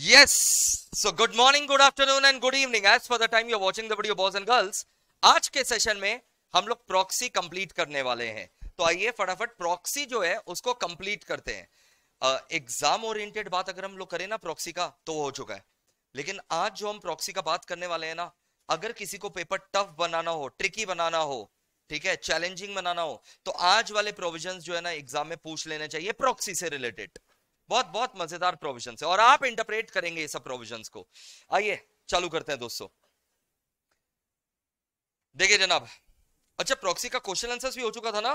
Yes. So good morning, good afternoon and good evening. As for the time you're watching the video, boys and girls, आज के session में हम लोग proxy complete करने वाले हैं तो आइए फटाफट प्रॉक्सी जो है उसको कंप्लीट करते हैं एग्ज़ाम ओरिएंटेड बात अगर हम लोग करें ना प्रॉक्सी का तो वो हो चुका है लेकिन आज जो हम प्रॉक्सी का बात करने वाले हैं ना अगर किसी को पेपर टफ बनाना हो ट्रिकी बनाना हो ठीक है चैलेंजिंग बनाना हो तो आज वाले प्रोविजंस जो है ना एग्ज़ाम में पूछ लेने चाहिए प्रॉक्सी से रिलेटेड बहुत बहुत मज़ेदार प्रोविज़न है। और आप इंटरप्रेट करेंगे ये सब प्रोविज़न को। आइए, चालू करते हैं दोस्तों। देखिए जनाब अच्छा प्रॉक्सी का क्वेश्चन आंसर भी हो चुका था ना?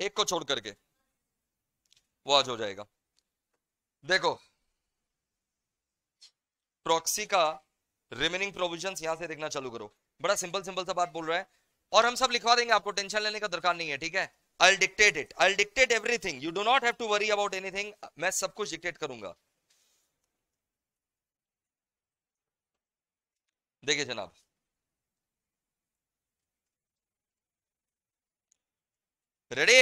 एक को छोड़ करके। वो आज हो जाएगा। देखो प्रॉक्सी का रिमेनिंग प्रोविज़न यहाँ से देखना चालू करो। बड़ा सिंपल सिंपल सा बात बोल रहा है। और हम सब लिखवा देंगे, आपको टेंशन लेने का दरकार नहीं है, ठीक है? I'll dictate it. I'll dictate everything. You do not have to worry about anything. मैं सब कुछ डिक्टेट करूँगा देखिए जनाब रेडी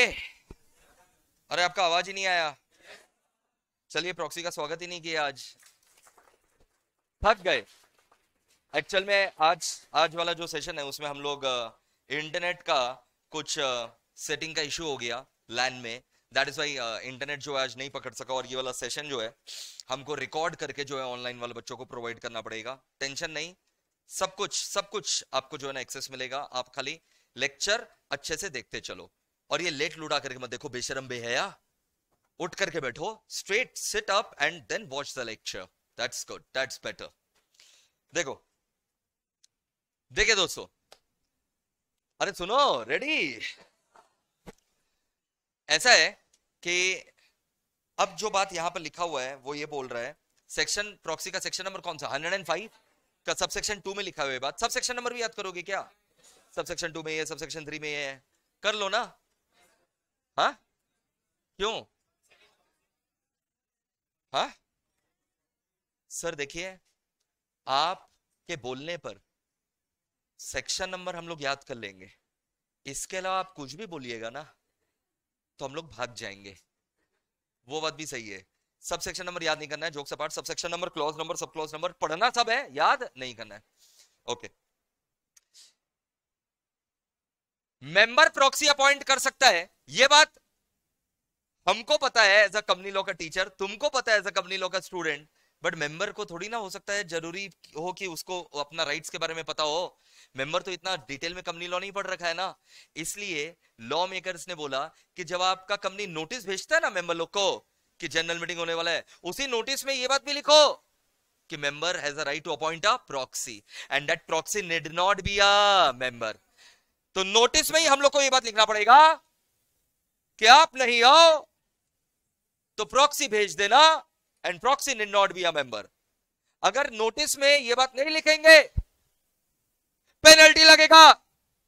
अरे, आपका आवाज़ ही नहीं आया चलिए प्रॉक्सी का स्वागत ही नहीं किया आज थक गए एक्चुअल में आज आज वाला जो सेशन है, उसमें हम लोग इंटरनेट का कुछ सेटिंग का इशू हो गया लैंड में. दैट इज़ वाई इंटरनेट जो है आज नहीं पकड़ सका और ये वाला सेशन जो है, हमको रिकॉर्ड करके जो है ऑनलाइन वाले बच्चों को प्रोवाइड करना पड़ेगा. टेंशन नहीं. सब कुछ सब कुछ आपको जो है ना एक्सेस मिलेगा. आप खाली लेक्चर अच्छे से देखते चलो. और ये लेट लुड़ा करके मत देखो, बेशरम बेहया. उठ करके बैठो straight sit up and then watch the lecture that's good that's better देखो. देखे दोस्तों. अरे सुनो रेडी ऐसा है कि अब जो बात यहाँ पर लिखा हुआ है, वो ये बोल रहा है सेक्शन प्रॉक्सी का सेक्शन नंबर कौन सा? 105 का सब सेक्शन टू में लिखा हुआ है बात। सब सेक्शन नंबर भी याद करोगे क्या? सब सेक्शन टू में ये सब सेक्शन थ्री में ये है। कर लो ना। हा? क्यों? हा? सर देखिए, आपके बोलने पर सेक्शन नंबर हम लोग याद कर लेंगे। इसके अलावा आप कुछ भी बोलिएगा ना। तो हम लोग भाग जाएँगे। वो बात भी सही है। सब सेक्शन नंबर याद नहीं करना है जोक सपाट sub section number clause number sub clause number पढ़ना सब है, याद नहीं करना है। ओके मेंबर प्रॉक्सी अपॉइंट कर सकता है। ये बात हमको पता है एज अ कंपनी लॉ का टीचर तुमको पता है एज अ कंपनी लॉ का स्टूडेंट बट मेंबर को थोड़ी ना हो सकता है, ज़रूरी हो कि उसको अपना राइट्स के बारे में पता हो। मेंबर तो इतना डिटेल में कंपनी लॉ नहीं पढ़ रखा है ना। इसलिए लॉ मेकर्स ने बोला कि जब आपका कंपनी नोटिस भेजता है ना मेंबर लोग को कि जनरल मीटिंग होने वाला है, उसी नोटिस में ये बात भी लिखो कि member has a right to appoint a proxy and that proxy need not be a member तो नोटिस में ही हम लोग को ये बात लिखना पड़ेगा कि आप नहीं आओ तो प्रॉक्सी भेज देना and proxy need not be a member अगर नोटिस में यह बात नहीं लिखेंगे पेनल्टी लगेगा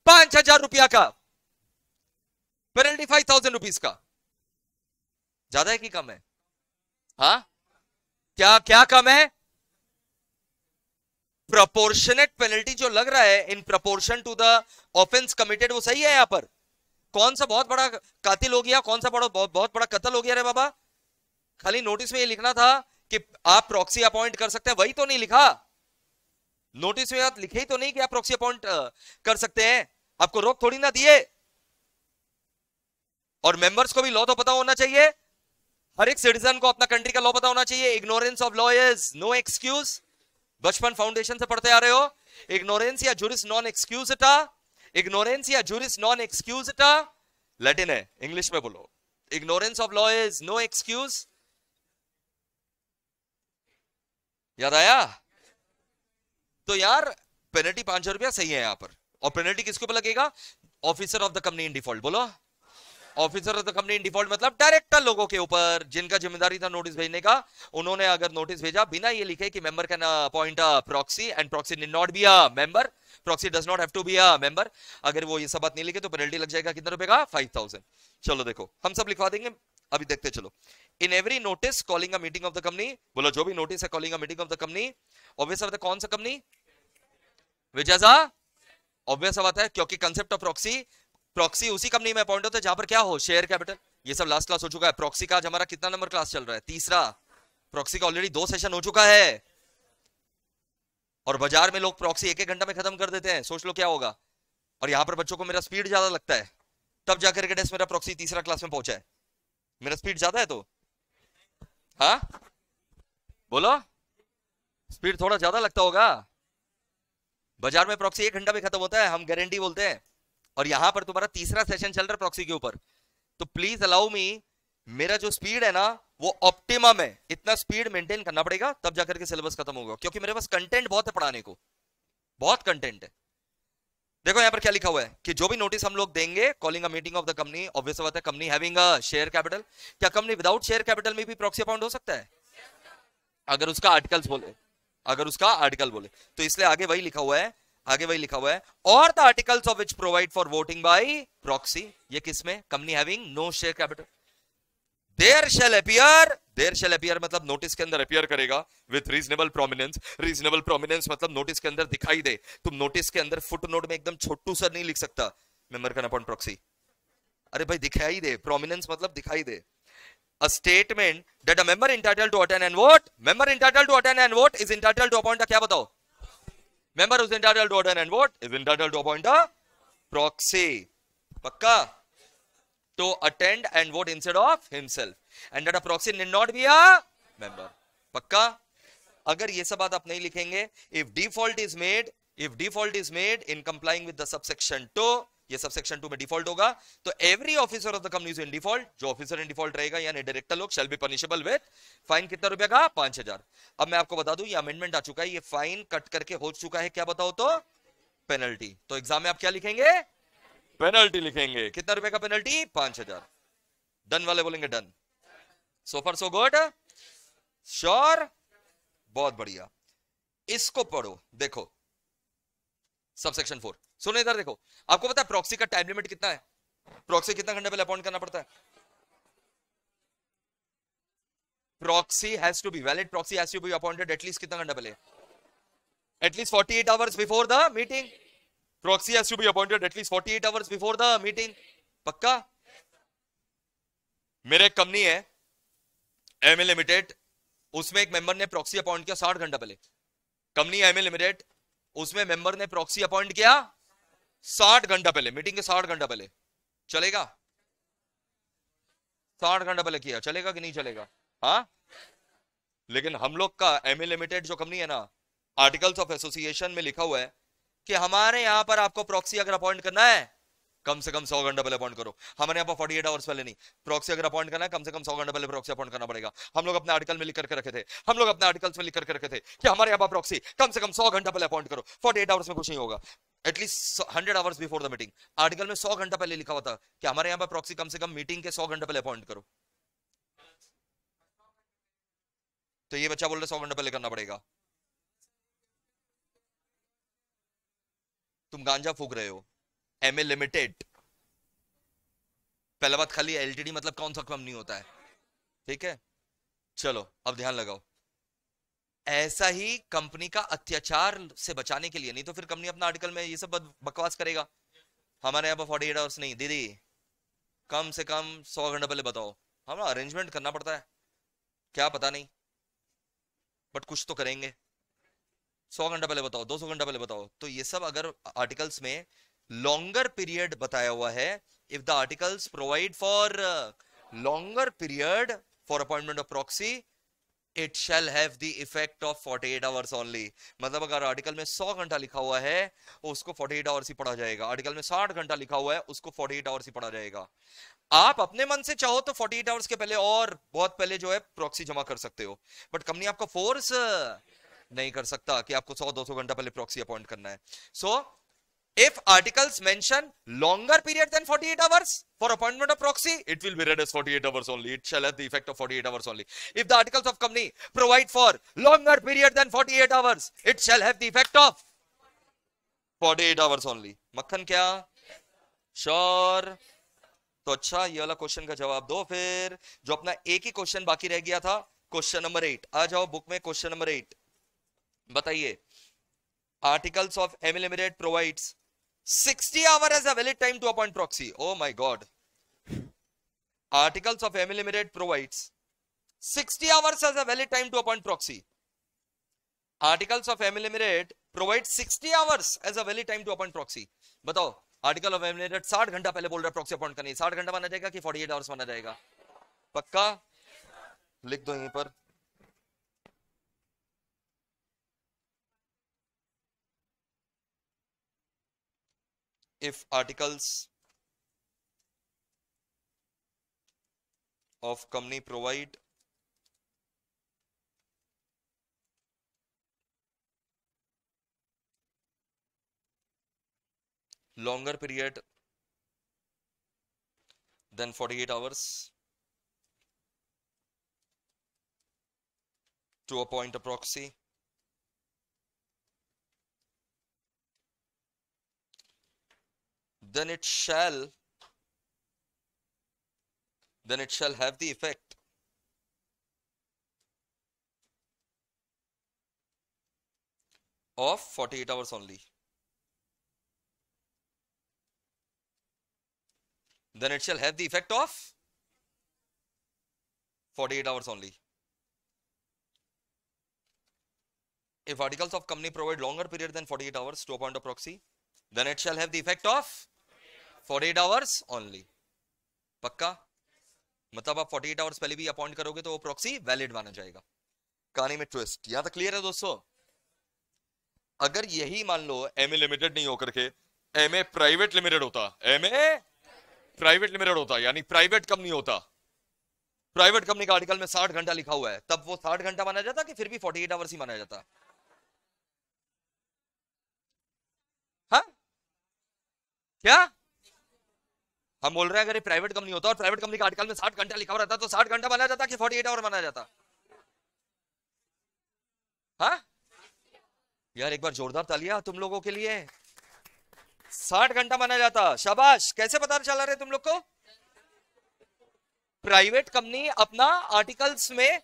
पाँच हज़ार रुपया का। पेनल्टी फाइव थाउज़ेंड रुपीज़ का। ज़्यादा है कि कम है? हा? क्या क्या कम है? प्रोपोर्शनेट पेनल्टी जो लग रहा है in proportion to the offence committed वो सही है यहाँ पर? कौन सा बहुत बड़ा कातिल हो गया? कौन सा बड़ा बहुत, बहुत बड़ा कत्ल हो गया रे बाबा? खाली नोटिस में ये लिखना था कि आप प्रॉक्सी अपॉइंट कर सकते हैं, वही तो नहीं लिखा। नोटिस में आप लिखे ही तो नहीं कि आप प्रॉक्सी अपॉइंट कर सकते हैं। आपको रोक थोड़ी ना दिए। और मेंबर्स को भी लॉ तो पता होना चाहिए। हर एक सिटीजन को अपना कंट्री का लॉ पता होना चाहिए। Ignorance of law is no excuse बचपन फाउंडेशन से पढ़ते आ रहे हो। इग्नोरेंस या जूरिस नॉन एक्सक्यूज इग्नोरेंस या जूरिस नॉन एक्सक्यूज लैटिन है। इंग्लिश में बोलो। Ignorance of law is no excuse याद आया? तो यार पेनल्टी पाँच हज़ार रुपया सही है यहाँ पर। और पेनल्टी किसके ऊपर लगेगा? Officer of the company in default बोलो। Officer of the company in default मतलब डायरेक्टर लोगों के ऊपर, जिनका ज़िम्मेदारी था नोटिस भेजने का, उन्होंने अगर नोटिस भेजा, बिना ये लिखे कि member can appoint a proxy and proxy need not be a member proxy does not have to be a member अगर वो ये सब बात नहीं लिखे तो पेनल्टी लग जाएगा कितना रुपए का? फाइव थाउज़ेंड चलो देखो, हम सब लिखवा देंगे। अभी देखते चलो। In every notice calling a meeting of the company बोलो, जो भी नोटिस है calling a meeting of the company obvious कौन सा कंपनी विच एज ऑब्वियस बात है, क्योंकि कंसेप्ट ऑफ़ प्रॉक्सी प्रॉक्सी उसी कंपनी में अपॉइंट होता है, जहाँ पर क्या हो? शेयर कैपिटल ये सब लास्ट क्लास हो चुका है। प्रॉक्सी का आज हमारा कितना नंबर क्लास चल रहा है? तीसरा। प्रॉक्सी का ऑलरेडी दो सेशन हो चुका है। और बाज़ार में लोग प्रॉक्सी एक एक घंटा में खत्म कर देते हैं। सोच लो क्या होगा। और यहाँ पर बच्चों को मेरा स्पीड ज़्यादा लगता है। तब जाकर के टेस्ट मेरा प्रॉक्सी तीसरा क्लास में पहुँचा है। मेरा स्पीड ज़्यादा है तो? हाँ? बोलो? स्पीड थोड़ा ज़्यादा लगता होगा। बाज़ार में प्रॉक्सी एक घंटा में खत्म होता है, हम गारंटी बोलते हैं। और यहाँ पर तुम्हारा तीसरा सेशन चल रहा है प्रॉक्सी के ऊपर। तो प्लीज़ अलाउ मी मेरा जो स्पीड है ना, वो ऑप्टिमम है। इतना स्पीड मेंटेन करना पड़ेगा, तब जाकर के सिलेबस खत्म होगा। क्योंकि मेरे पास कंटेंट बहुत है पढ़ाने को। बहुत कंटेंट है। देखो यहाँ पर क्या लिखा हुआ है कि जो भी नोटिस हम लोग देंगे calling a meeting of the company obvious बात है company having a share capital क्या कंपनी विदाउट शेयर कैपिटल में भी प्रॉक्सी अकाउंट हो सकता है? अगर उसका आर्टिकल्स बोले, अगर उसका आर्टिकल बोले तो इसलिए आगे वही लिखा हुआ है, आगे वही लिखा हुआ है, और the articles of which provide for voting by proxy ये किसमें company having no share capital there shall appear there shall appear मतलब नोटिस के अंदर अपियर करेगा with reasonable prominence reasonable prominence मतलब नोटिस के अंदर दिखाई दे तुम नोटिस के अंदर फुट नोट में एकदम छोटू सा नहीं लिख सकता मेंबर का अपॉन प्रॉक्सी अरे भाई दिखाई दे प्रोमिनेंस मतलब दिखाई दे a statement that a member entitled to attend and vote member entitled to attend and vote is entitled to appoint a क्या बताओ member who is entitled to attend and vote is entitled to appoint a proxy पक्का to attend and vote instead of himself. And that a proxy need not be a member. पक्का अगर ये सब बात आप नहीं लिखेंगे if default is made, if default is made in complying with the subsection 2 ये सब सेक्शन टू में डिफ़ॉल्ट होगा तो every officer of the company in default जो ऑफिसर इन डिफ़ॉल्ट रहेगा यानी डायरेक्टर लोग shall be punishable with fine कितना रुपया का पाँच हज़ार अब मैं आपको बता दूँ ये अमेंडमेंट आ चुका है ये फाइन कट करके हो चुका है क्या बताओ तो पेनल्टी तो एग्ज़ाम में आप क्या लिखेंगे पेनल्टी लिखेंगे। कितना रुपए का पेनल्टी पाँच हज़ार। डन वाले बोलेंगे done so far so good sure बहुत बढ़िया। इसको पढ़ो। देखो। सबसेक्शन फोर सुनो इधर देखो। आपको पता है प्रॉक्सी का टाइम लिमिट कितना है? प्रॉक्सी कितना घंटे पहले अपॉइंट करना पड़ता है? Proxy has to be valid proxy has to be appointed at least कितना घंटा पहले? At least 48 hours before the meeting proxy has to be appointed at least 48 hours before the meeting पक्का मेरे एक कंपनी है एम लिमिटेड उसमें एक member ने प्रॉक्सी अपॉइंट किया साठ घंटा पहले। कंपनी एम लिमिटेड उसमें मेंबर ने प्रॉक्सी अपॉइंट किया साठ घंटा पहले। मीटिंग के साठ घंटा पहले। चलेगा? साठ घंटा पहले किया। चलेगा कि नहीं चलेगा? हाँ? लेकिन हम लोग का एम लिमिटेड जो कंपनी है ना आर्टिकल्स ऑफ़ एसोसिएशन में लिखा हुआ है कि हमारे यहाँ पर आपको प्रॉक्सी अगर अपॉइंट करना है, कम से कम सौ घंटा पहले अपॉइंट करो। हमारे यहाँ पर फोर्टी एट आवर्स पहले नहीं। प्रॉक्सी अगर अपॉइंट करना है, कम से कम सौ घंटा पहले प्रॉक्सी अपॉइंट करना पड़ेगा। हम लोग अपने आर्टिकल में लिख करके रखे थे। हम लोग अपने आर्टिकल्स में लिख करके रखे थे कि हमारे यहाँ पर प्रॉक्सी कम से कम सौ घंटा पहले अपॉइंट करो। फोर्टी एट आवर्स में कुछ नहीं होगा। At least hundred hours before the meeting article में सौ घंटा पहले लिखा हुआ था कि हमारे यहाँ पर प्रॉक्सी कम से कम मीटिंग के सौ घंटा पहले अपॉइंट करो। तो ये बच्चा बोल रहे सौ घंटा पहले करना पड़ेगा। तुम गांजा फूक रहे हो। एम ए लिमिटेड पहला बात, खाली एलटीडी मतलब कौन सा कंपनी होता है? ठीक है? चलो, अब ध्यान लगाओ। ऐसा ही कंपनी का अत्याचार से बचाने के लिए, नहीं तो फिर कंपनी अपना आर्टिकल में ये सब बकवास करेगा। हमारे यहाँ पर फोर्टी एट आवर्स नहीं। दीदी, कम से कम सौ घंटे पहले बताओ। हमें अरेंजमेंट करना पड़ता है। क्या पता नहीं। बट कुछ तो करेंगे। सौ घंटा पहले बताओ दो सौ घंटा पहले बताओ। तो ये सब अगर आर्टिकल्स में लॉन्गर पीरियड बताया हुआ है the articles provide for uh, longer period for appointment of proxy it shall have the effect of 48 hours only. मतलब अगर आर्टिकल में 100 घंटा लिखा हुआ है उसको 48 आवर्स ही पढ़ा जाएगा। आर्टिकल में 60 घंटा लिखा हुआ है उसको 48 आवर्स ही पढ़ा जाएगा। आप अपने मन से चाहो तो 48 आवर्स के पहले और बहुत पहले जो है प्रॉक्सी जमा कर सकते हो। बट कंपनी आपको फोर्स नहीं कर सकता कि आपको 100 200 घंटा पहले प्रॉक्सी अपॉइंट करना है। So if articles mention longer period than 48 hours for appointment of proxy it will be read as 48 hours only it shall the effect of 48 hours only if the articles of company provide for longer period than 48 hours it shall have effect of 48 hours only मक्खन क्या? Sure तो अच्छा ये वाला question का जवाब दो फिर, जो अपना एक ही क्वेश्चन बाकी रह गया था क्वेश्चन नंबर एट आ जाओ बुक में क्वेश्चन नंबर एट बताइए। Articles of M L एमरेट provide sixty hour as a valid time to appoint proxy oh my god articles of M L एमरेट provide sixty hours as a time to appoint proxy articles of M L एमरेट provide sixty hours as a valid time to appoint proxy बताओ article of एमरेट साठ घंटा पहले बोल रहा है proxy appoint करनी साठ घंटा माना जाएगा कि फोर्टी एट आवर्स माना जाएगा? पक्का? लिख दो यहीं पर। If articles of company provide longer period than 48 hours to appoint a proxy then it shall then it shall have the effect of 48 hours only. Then it shall have the effect of 48 hours only. If articles of company provide longer period than 48 hours to appoint a proxy, then it shall have the effect of 48 hours only. पक्का? मतलब आप 48 hours पहले भी appoint करोगे तो वो proxy valid माना जाएगा। कहानी में ट्विस्ट यहाँ तक क्लियर है दोस्तों? अगर यही मान लो एम लिमिटेड नहीं होकर के एम ए प्राइवेट लिमिटेड होता। एम ए प्राइवेट लिमिटेड होता, यानी प्राइवेट कंपनी होता। प्राइवेट कंपनी का आर्टिकल में 60 घंटा लिखा हुआ है, तब वो 60 घंटा माना जाता कि फिर भी 48 आवर्स ही माना जाता? हाँ? क्या? हम बोल रहे हैं, अगर प्राइवेट कंपनी होता और प्राइवेट कंपनी का आर्टिकल में साठ घंटा लिखा रहता तो साठ घंटा माना जाता कि फोर्टी एट आवर माना जाता? हाँ? यार, एक बार जोरदार तालियाँ तुम लोगों के लिए। साठ घंटा माना जाता। शाबाश! कैसे पता चला रहे तुम लोग को? प्राइवेट कंपनी अपना आर्टिकल्स में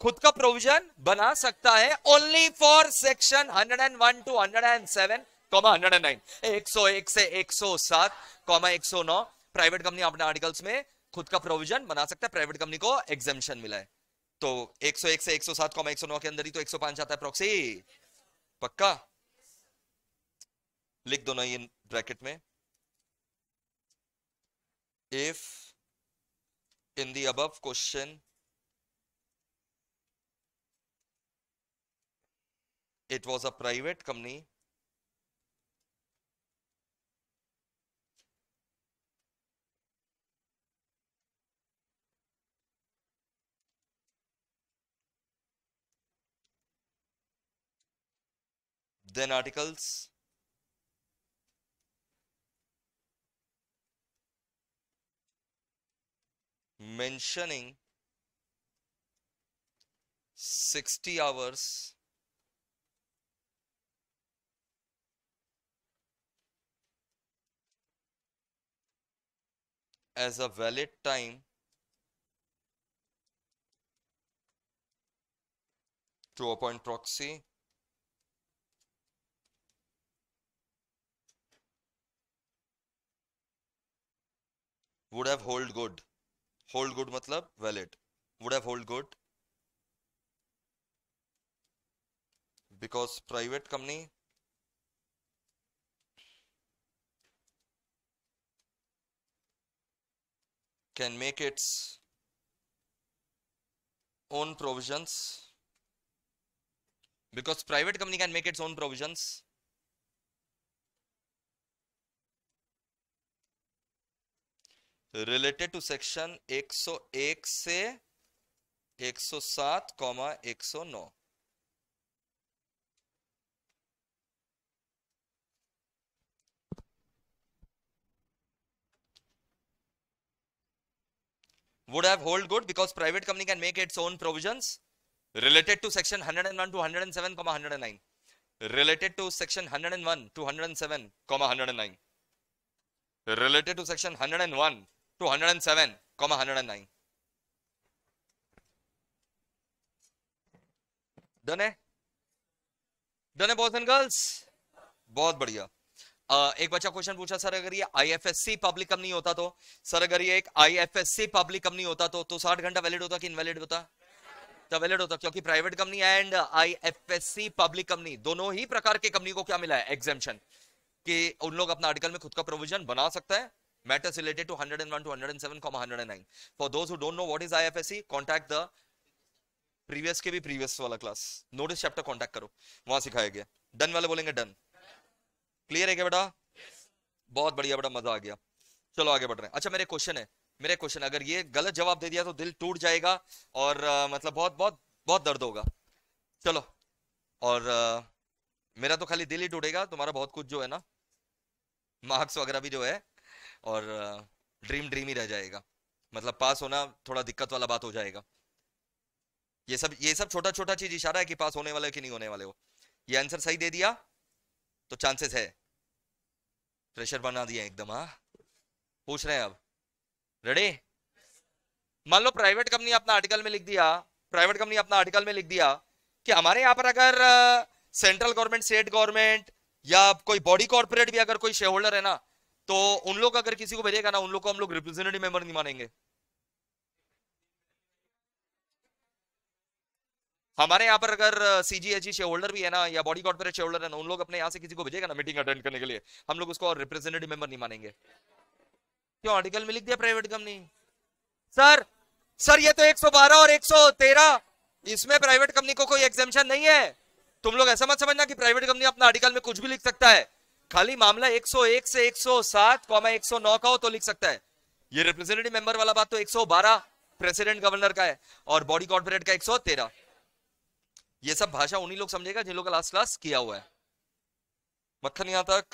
खुद का प्रोविज़न बना सकता है। Only for section 101 to 107 comma 109 101 से 107 कॉमा 109 प्राइवेट कंपनी अपने आर्टिकल्स में खुद का प्रोविज़न बना सकता है प्राइवेट कंपनी को एग्जामेशन मिला है। तो 101 से 107 कॉमा 109 के अंदर ही तो 105 आता है प्रॉक्सी पक्का? लिख दो ना ये ब्रैकेट में। If in the above question it was a private company then articles. Mentioning 60 hours. As a valid time. To appoint proxy would have hold good hold good matlab valid would have hold good because private company can make its own provisions because private company can make its own provisions related to section 101 से 107 comma 109 would have hold good because private company can make its own provisions related to section 101 to 107 comma 109 related to section 101 to 107 comma 109 related to section 101 to 107 comma 109 done है done है boys and girls बहुत बढ़िया। uh, एक बच्चा question पूछा sir अगर ये IFSC public company होता तो? सर अगर ये एक आईएफएससी पब्लिक कंपनी होता तो तो 60 घंटा वैलिड होता कि इनवैलिड होता? तब वैलिड होता क्योंकि private company and IFSC public company दोनों ही प्रकार के कंपनी को क्या मिला है? एग्जामेशन कि उन लोग अपना आर्टिकल में खुद का प्रोविज़न बना सकता है matters related to 101 to 107 comma 109 for those who don't know what is ifsc contact the previous के भी previous वाला क्लास नोटिस चैप्टर कांटेक्ट करो वहाँ सिखाया गया डन वाले बोलेंगे डन क्लियर है क्या बेटा बहुत बढ़िया बेटा मज़ा आ गया चलो आगे बढ़ रहे हैं अच्छा मेरे क्वेश्चन है मेरे क्वेश्चन अगर ये गलत जवाब दे दिया तो दिल टूट जाएगा और आ, मतलब बहुत बहुत बहुत दर्द होगा चलो और आ, मेरा तो खाली दिल ही टूटेगा तुम्हारा बहुत कुछ जो है ना मार्क्स वगैरह भी जो है और ड्रीम ड्रीम ही रह जाएगा। मतलब पास होना थोड़ा दिक्कत वाला बात हो जाएगा। ये सब ये सब छोटा छोटा चीज़ इशारा है कि पास होने वाले कि नहीं होने वाले हो। ये आंसर सही दे दिया तो चांसेस है। प्रेशर बना दिया एकदम हाँ। पूछ रहे हैं अब। रेडी मान लो प्राइवेट कंपनी अपना आर्टिकल में लिख दिया प्राइवेट कंपनी अपना आर्टिकल में लिख दिया कि हमारे यहाँ पर अगर सेंट्रल गवर्नमेंट स्टेट गवर्नमेंट या कोई बॉडी कॉर्पोरेट भी अगर कोई शेयर होल्डर है ना तो उन लोग अगर किसी को भेजेगा ना, उन लोग को हम लोग रिप्रेजेंटेटिव मेंबर नहीं मानेंगे। हमारे यहाँ पर अगर सीजीएचई शेयर होल्डर भी है ना, या बॉडी कॉर्पोरेट शेयर होल्डर है ना, उन लोग अपने यहाँ से किसी को भेजेगा ना मीटिंग अटेंड करने के लिए, हम लोग उसको रिप्रेजेंटेटिव मेंबर नहीं मानेंगे। क्यों? आर्टिकल में लिख दिया प्राइवेट कंपनी सर सर ये तो 112 और 113 इसमें प्राइवेट कंपनी को कोई एग्जामेशन नहीं है। तुम लोग ऐसा मत समझना कि प्राइवेट कंपनी अपना आर्टिकल में कुछ भी लिख सकता है। खाली मामला 101 से 107 कॉमा 109 का हो तो लिख सकता है। ये रिप्रेजेंटेटिव मेंबर वाला बात तो 112 प्रेसिडेंट गवर्नर का है और बॉडी कॉर्पोरेट का 113 ये सब भाषा उन्हीं लोग समझेगा जिन लोग का लास्ट क्लास किया हुआ है। मक्खन यहाँ तक।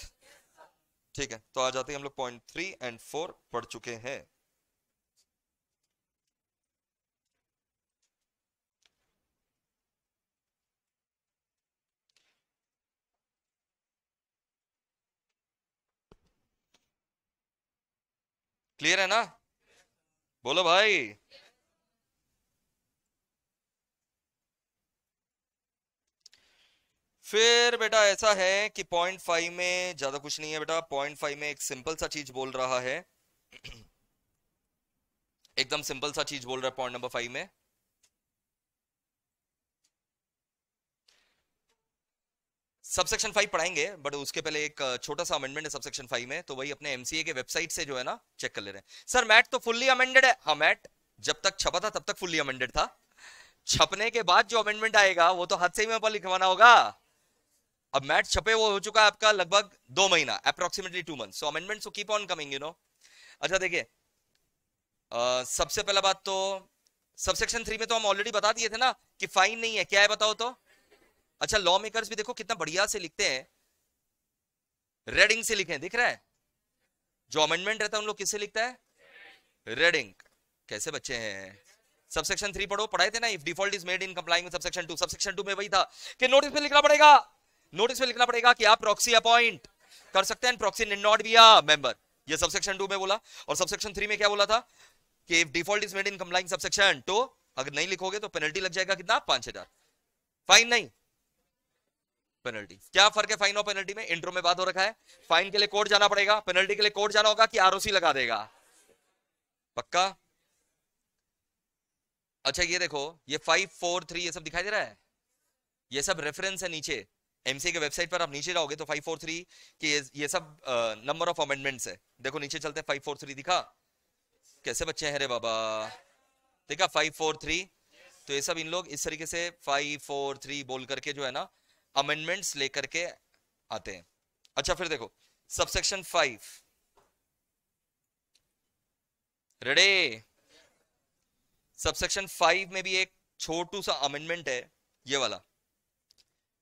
ठीक है तो आ जाते हैं हम लोग पॉइंट थ्री एंड फोर पढ़ चुके हैं। क्लियर है ना? बोलो भाई। फिर बेटा ऐसा है कि पॉइंट फाइव में ज़्यादा कुछ नहीं है बेटा। पॉइंट फाइव में एक सिंपल सा चीज़ बोल रहा है। एकदम सिंपल सा चीज़ बोल रहा है पॉइंट नंबर फाइव में। सबसेक्शन फाइव पढ़ाएँगे बट उसके पहले एक छोटा सा अमेंडमेंट है सबसेक्शन फाइव में तो वही अपने एमसीए के वेबसाइट से जो है ना चेक कर ले रहे हैं। सर मैट तो फुल्ली अमेंडेड है। हाँ मैट जब तक छपा था, तब तक फुल्ली अमेंडेड था। छपने के बाद जो अमेंडमेंट आएगा, वो तो हाथ से ही में लिखवाना होगा। अब मैट छपे, वो हो चुका है आपका लगभग दो महीना approximately two month so amendment so keep on coming you know अच्छा देखिए सबसे पहला बात तो सबसेक्शन थ्री में तो हम ऑलरेडी बता दिए थे ना कि फाइन नहीं है। क्या है बताओ तो? अच्छा लॉ मेकर्स भी देखो कितना बढ़िया से लिखते हैं। रेडिंग से लिखे दिख रहा है? जो अमेंडमेंट रहता है, उन लोग किससे लिखता है? रेडिंग कैसे बच्चे हैं? सबसेक्शन थ्री पढ़ो, पढ़ाए थे ना? If default is made in complying subsection two subsection two में वही था कि नोटिस पे लिखना पड़ेगा। नोटिस पे लिखना पड़ेगा कि आप प्रॉक्सी अपॉइंट कर सकते हैं proxy need not be a member ये सबसेक्शन टू में बोला। और सबसेक्शन थ्री में क्या बोला था? कि if default is made in complying subsection two अगर नहीं लिखोगे तो पेनल्टी लग जाएगा कितना? पाँच फाइन नहीं। पेनल्टी क्या फ़र्क है फाइन और पेनल्टी में? इंट्रो में बात हो रखा है। फाइन के लिए कोर्ट जाना पड़ेगा। पेनल्टी के लिए कोर्ट जाना होगा कि आरओसी लगा देगा। पक्का? अच्छा ये देखो, ये फाइव फोर थ्री ये सब दिखाई दे रहा है। ये सब रेफरेंस है नीचे। एमसी के वेबसाइट पर आप नीचे जाओगे तो फाइव फोर थ्री की ये सब नंबर ऑफ़ अमेंडमेंट्स है। देखो, नीचे चलते फाइव फोर थ्री दिखा। कैसे बच्चे हैं रे बाबा? देखा फाइव फोर थ्री तो ये सब इन लोग इस तरीके से फाइव फोर थ्री बोल करके जो है ना अमेंडमेंट्स लेकर के आते हैं। अच्छा फिर देखो subsection five ready subsection five में भी एक छोटू सा अमेंडमेंट है, ये वाला।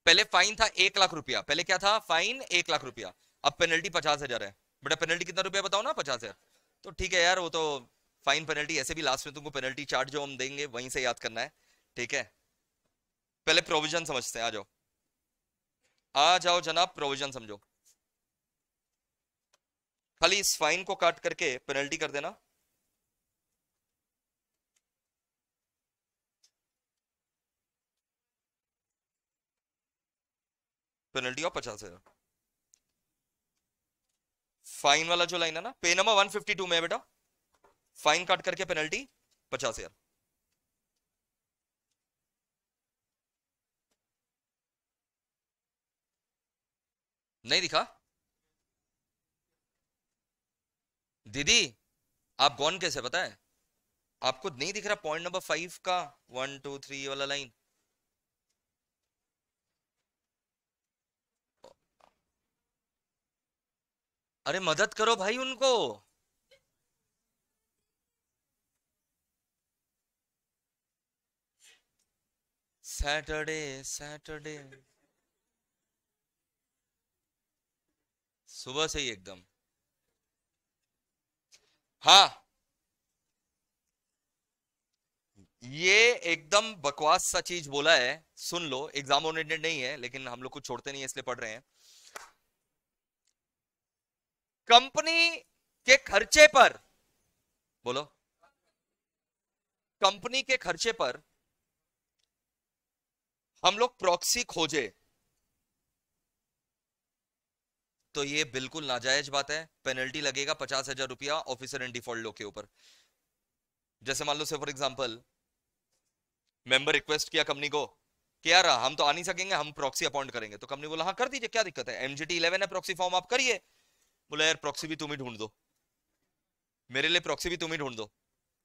पहले फाइन था एक लाख रुपया, पहले क्या था? फाइन एक लाख रुपया। अब पेनल्टी पचास हज़ार है। बेटा पेनल्टी कितना रुपया बताओ ना, पचास हज़ार। तो ठीक है यार, वो तो फाइन पेनल्टी ऐसे भी लास्ट में तुमको पेनल्टी चार्ट जो हम देंगे, वहीं से याद करना है। ठीक है? पहले प्रोविज़न समझते हैं, आ जाओ। आ जाओ जनाब प्रोविज़न समझो। खाली इस फाइन को काट करके पेनल्टी कर देना। पेनल्टी ऑफ़ पचास हज़ार। फाइन वाला जो लाइन है ना पे नंबर वन फिफ्टी टू में बेटा। फाइन काट करके पेनल्टी पचास हज़ार। नहीं दिखा? दीदी, आप गौन कैसे, पता है? आपको नहीं दिख रहा पॉइंट नंबर फाइव का? वन टू थ्री वाला लाइन अरे, मदद करो भाई उनको। सैटरडे सैटरडे सुबह से ही एकदम। हाँ। ये एकदम बकवास सा चीज़ बोला है, सुन लो एग्ज़ाम ओरिएंटेड नहीं है, लेकिन हम लोग कुछ छोड़ते नहीं है, इसलिए पढ़ रहे हैं। कंपनी के खर्चे पर, बोलो। कंपनी के खर्चे पर हम लोग प्रॉक्सी खोजे। तो ये बिल्कुल नाजायज बात है। पेनल्टी लगेगा पचास हज़ार रुपया ऑफिसर इन डिफ़ॉल्ट लो के ऊपर। जैसे मान लो say for example member request किया कंपनी को कि यार, हम तो आ नहीं सकेंगे, हम प्रॉक्सी अपॉइंट करेंगे। तो कंपनी बोला हाँ कर दीजिए, क्या दिक्कत है? एमजीटी इलेवन है प्रॉक्सी फॉर्म आप करिए। बोला, यार प्रॉक्सी भी तुम ही ढूंढ दो। मेरे लिए प्रॉक्सी भी तुम ही ढूंढ दो।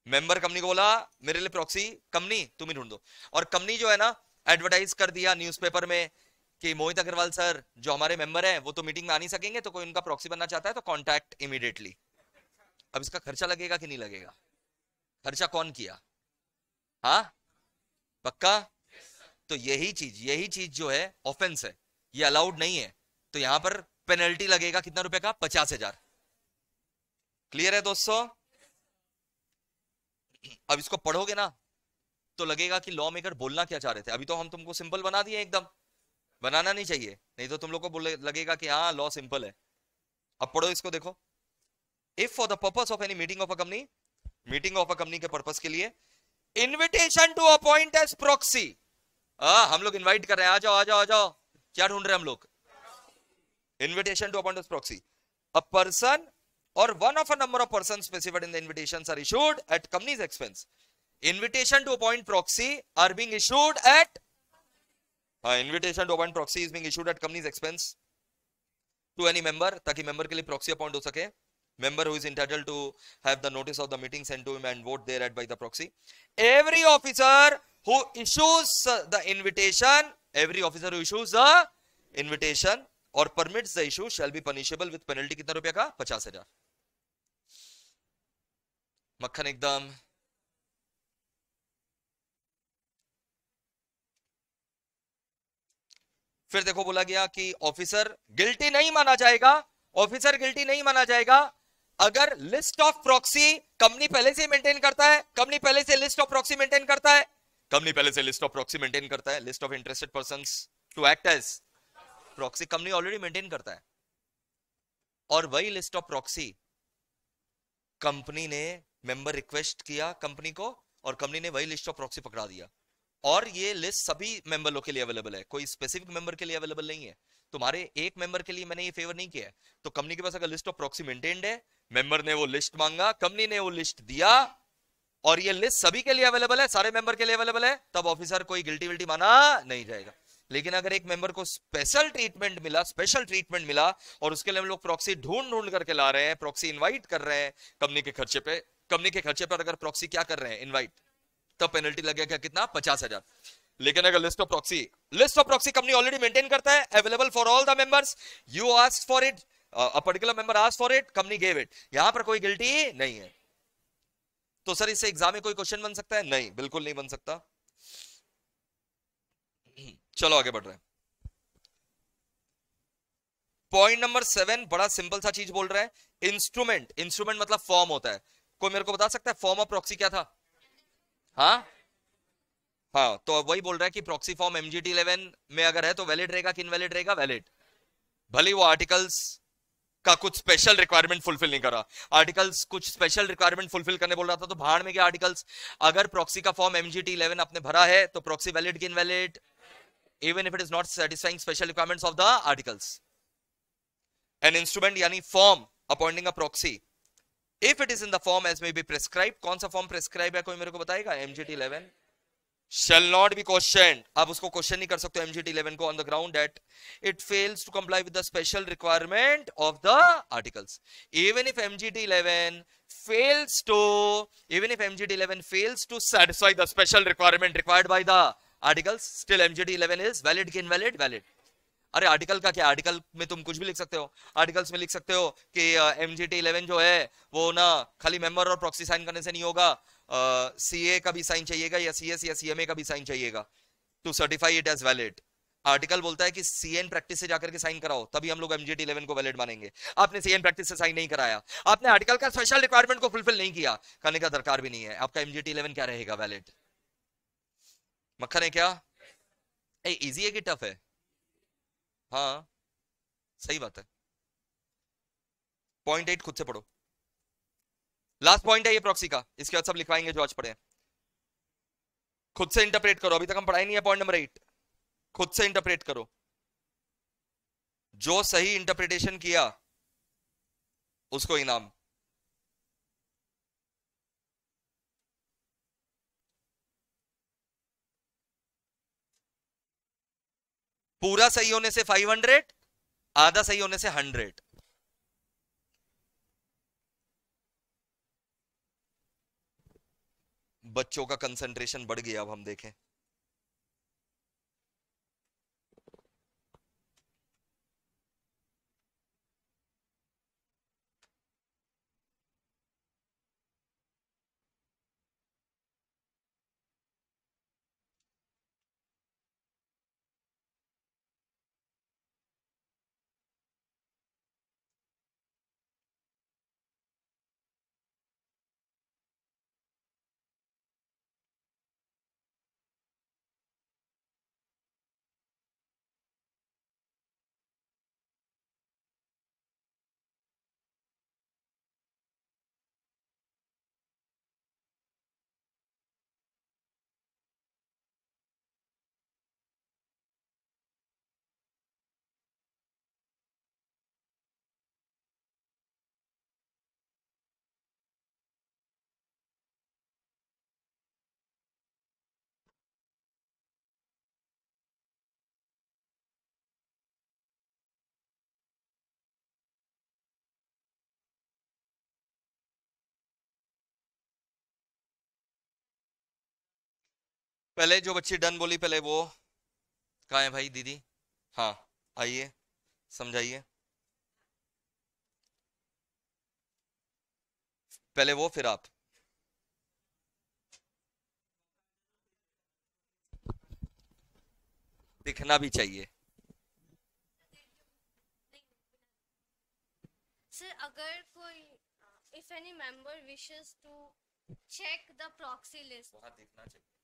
मेंबर कंपनी को बोला, मेरे लिए प्रॉक्सी कंपनी तुम ही ढूंढ दो। और कंपनी जो है ना एडवर्टाइज कर दिया न्यूज़पेपर में कि मोहित अग्रवाल सर जो हमारे मेंबर हैं, वो तो मीटिंग में आ नहीं सकेंगे तो कोई उनका प्रॉक्सी बनना चाहता है तो कॉन्टैक्ट इमीडिएटली अब इसका खर्चा लगेगा कि नहीं लगेगा? खर्चा कौन किया? हाँ? पक्का? तो यही चीज़ यही चीज़ जो है ऑफेंस है. ये अलाउड नहीं है. तो यहाँ पर पेनल्टी लगेगा कितना रुपए का? पचास हज़ार. क्लियर है दोस्तों? अब इसको पढ़ोगे ना तो लगेगा कि लॉ मेकर बोलना क्या चाह रहे थे? अभी तो हम तुमको सिंपल बना दिए एकदम. बनाना नहीं चाहिए। नहीं तो तुम लोग को लगेगा कि हाँ लॉ सिंपल है। अब पढ़ो इसको, देखो। If for the purpose of any meeting of a company meeting of a company के पर्पस के लिए invitation to appoint as proxy हम लोग इनवाइट कर रहे हैं। आ जाओ आ जाओ आ जाओ। क्या ढूंढ रहे हैं हम लोग? Invitation to appoint as proxy a person or one of a number of persons specified in the invitations are issued at company's expense. Invitation to appoint proxy are being issued at uh, invitation to appoint proxy is being issued at company's expense to any member ताकि member के लिए proxy appoint हो सके member who is entitled to have the notice of the meeting sent to him and vote thereat by the proxy. Every officer who issues the invitation, every officer who issues the invitation or permits the issue shall be punishable with penalty कितना रुपया का पचास हज़ार मक्खन एकदम फिर देखो बोला गया कि ऑफिसर गिल्टी नहीं माना जाएगा ऑफिसर गिल्टी नहीं माना जाएगा। अगर लिस्ट ऑफ़ प्रॉक्सी कंपनी पहले से मेंटेन करता है कंपनी पहले से लिस्ट ऑफ़ प्रॉक्सी मेंटेन करता है। कंपनी पहले से लिस्ट ऑफ़ प्रॉक्सी मेंटेन करता है list of interested person to act as proxy company already maintain करता है। और वही लिस्ट ऑफ़ प्रॉक्सी कंपनी ने मेंबर रिक्वेस्ट किया कंपनी को, और कंपनी ने वही लिस्ट ऑफ़ प्रॉक्सी पकड़ा दिया। और ये लिस्ट सभी मेंबर के लिए अवेलेबल है। कोई स्पेसिफिक मेंबर के लिए अवेलेबल नहीं है। तुम्हारे एक मेंबर के लिए मैंने ये फेवर नहीं किया है। तो कंपनी के पास अगर लिस्ट ऑफ़ प्रॉक्सी मेंटेन्ड है मेंबर ने वो लिस्ट मांगा कंपनी ने वो लिस्ट दिया, और ये लिस्ट सभी के लिए अवेलेबल है, सारे मेंबर के लिए अवेलेबल है, तब ऑफिसर कोई गिल्टी विल्टी माना नहीं जाएगा। लेकिन अगर एक मेंबर को स्पेशल ट्रीटमेंट मिला स्पेशल ट्रीटमेंट मिला, और उसके लिए हम लोग प्रॉक्सी ढूंढ ढूंढ करके ला रहे हैं प्रॉक्सी इनवाइट कर रहे हैं कंपनी के खर्चे पे कंपनी के खर्चे पर अगर प्रॉक्सी क्या कर रहे हैं इनवाइट तब पेनल्टी लगेगा कितना? पचास हज़ार। लेकिन अगर list of proxy list of proxy company already maintain करता है available for all the members you ask for it a particular member ask for it company gave it यहाँ पर कोई गिल्टी नहीं है। तो सर इससे एग्ज़ाम में कोई क्वेश्चन बन सकता है? नहीं, बिल्कुल नहीं बन सकता। चलो आगे बढ़ रहे हैं। पॉइंट नंबर सेवन बड़ा सिंपल सा चीज़ बोल रहा है। इंस्ट्रूमेंट इंस्ट्रूमेंट मतलब फॉर्म होता है। कोई मेरे को बता सकता है फॉर्म ऑफ़ प्रॉक्सी क्या था? हाँ? हाँ तो वही बोल रहा है कि प्रॉक्सी फॉर्म एमजीटी इलेवन में अगर है तो वैलिड रहेगा कि इनवैलिड रहेगा? वैलिड भले वो आर्टिकल्स का कुछ स्पेशल रिक्वायरमेंट फुलफिल नहीं करा। आर्टिकल्स कुछ स्पेशल रिक्वायरमेंट फुलफिल करने बोल रहा था तो भाड़ में क्या आर्टिकल्स अगर प्रॉक्सी का फॉर्म एमजीटी इलेवन आपने भरा है तो प्रॉक्सी वैलिड की invalid even if it is not satisfying special requirements of the articles an instrument यानी form appointing a proxy if it is in the form as may be prescribe कौन सा form prescribe है कोई मेरे को बताएगा MGT eleven shall not be questioned आप उसको क्वेश्चन नहीं कर सकते MGT 11 को on the ground that it fails to comply with the special requirement of the articles even if MGT 11 fails to even if MGT 11 fails to satisfy the special requirement required by the articles still MGT 11 is valid invalid valid अरे article का क्या? Article में तुम कुछ भी लिख सकते हो। आर्टिकल्स में लिख सकते हो कि एम जी टी इलेवन जो है, वो ना खाली मेंबर और प्रॉक्सी साइन करने से नहीं होगा। सी ए का भी साइन चाहिएगा या सी एस या सी एम ए का भी साइन चाहिएगा। To certify it as valid article बोलता है कि सी एन प्रैक्टिस से जाकर के साइन कराओ, तभी हम लोग एमजीटी इलेवन को वैलिड मानेंगे। आपने सी एन प्रैक्टिस से साइन नहीं कराया। आपने आर्टिकल का स्पेशल रिक्वायरमेंट को फुलफिल नहीं किया। करने का दरकार भी नहीं है। आपका एमजीटी इलेवन क्या रहेगा वैलिड मक्खन है क्या? इजी है कि टफ है? हाँ सही बात है। पॉइंट एट खुद से पढ़ो। लास्ट पॉइंट है ये प्रॉक्सी का। इसके बाद सब लिखवाएँगे जो आज पढ़े खुद से इंटरप्रेट करो। अभी तक हम पढ़ाई नहीं है पॉइंट नंबर एट खुद से इंटरप्रेट करो। जो सही इंटरप्रिटेशन किया, उसको इनाम। पूरा सही होने से 500 आधा सही होने से 100 बच्चों का कंसंट्रेशन बढ़ गया अब हम देखें। पहले जो बच्ची डन बोली पहले वो। कहा है भाई दीदी? हाँ आइए समझाइए। पहले वो फिर आप। दिखना भी चाहिए। सर अगर कोई if any member wishes to check the proxy list वहाँ दिखना चाहिए।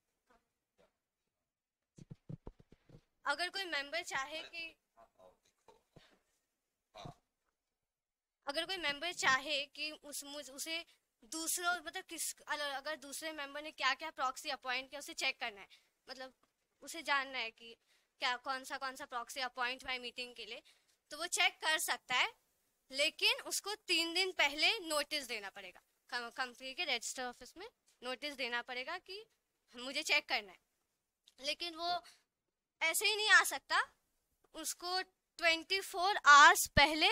अगर कोई मेंबर चाहे कि अगर कोई मेंबर चाहे कि उस मुझ, उसे दूसरों मतलब किस अगर दूसरे मेंबर ने क्या क्या प्रॉक्सी अपॉइंट किया, उसे चेक करना है। मतलब उसे जानना है कि क्या कौन सा कौन सा प्रॉक्सी अपॉइंट हुआ है मीटिंग के लिए। तो वो चेक कर सकता है, लेकिन उसको तीन दिन पहले नोटिस देना पड़ेगा। कंपनी के रजिस्टर ऑफ़िस में नोटिस देना पड़ेगा कि मुझे चेक करना है। लेकिन वो ऐसे ही नहीं आ सकता। उसको ट्वेंटी फोर आवर्स पहले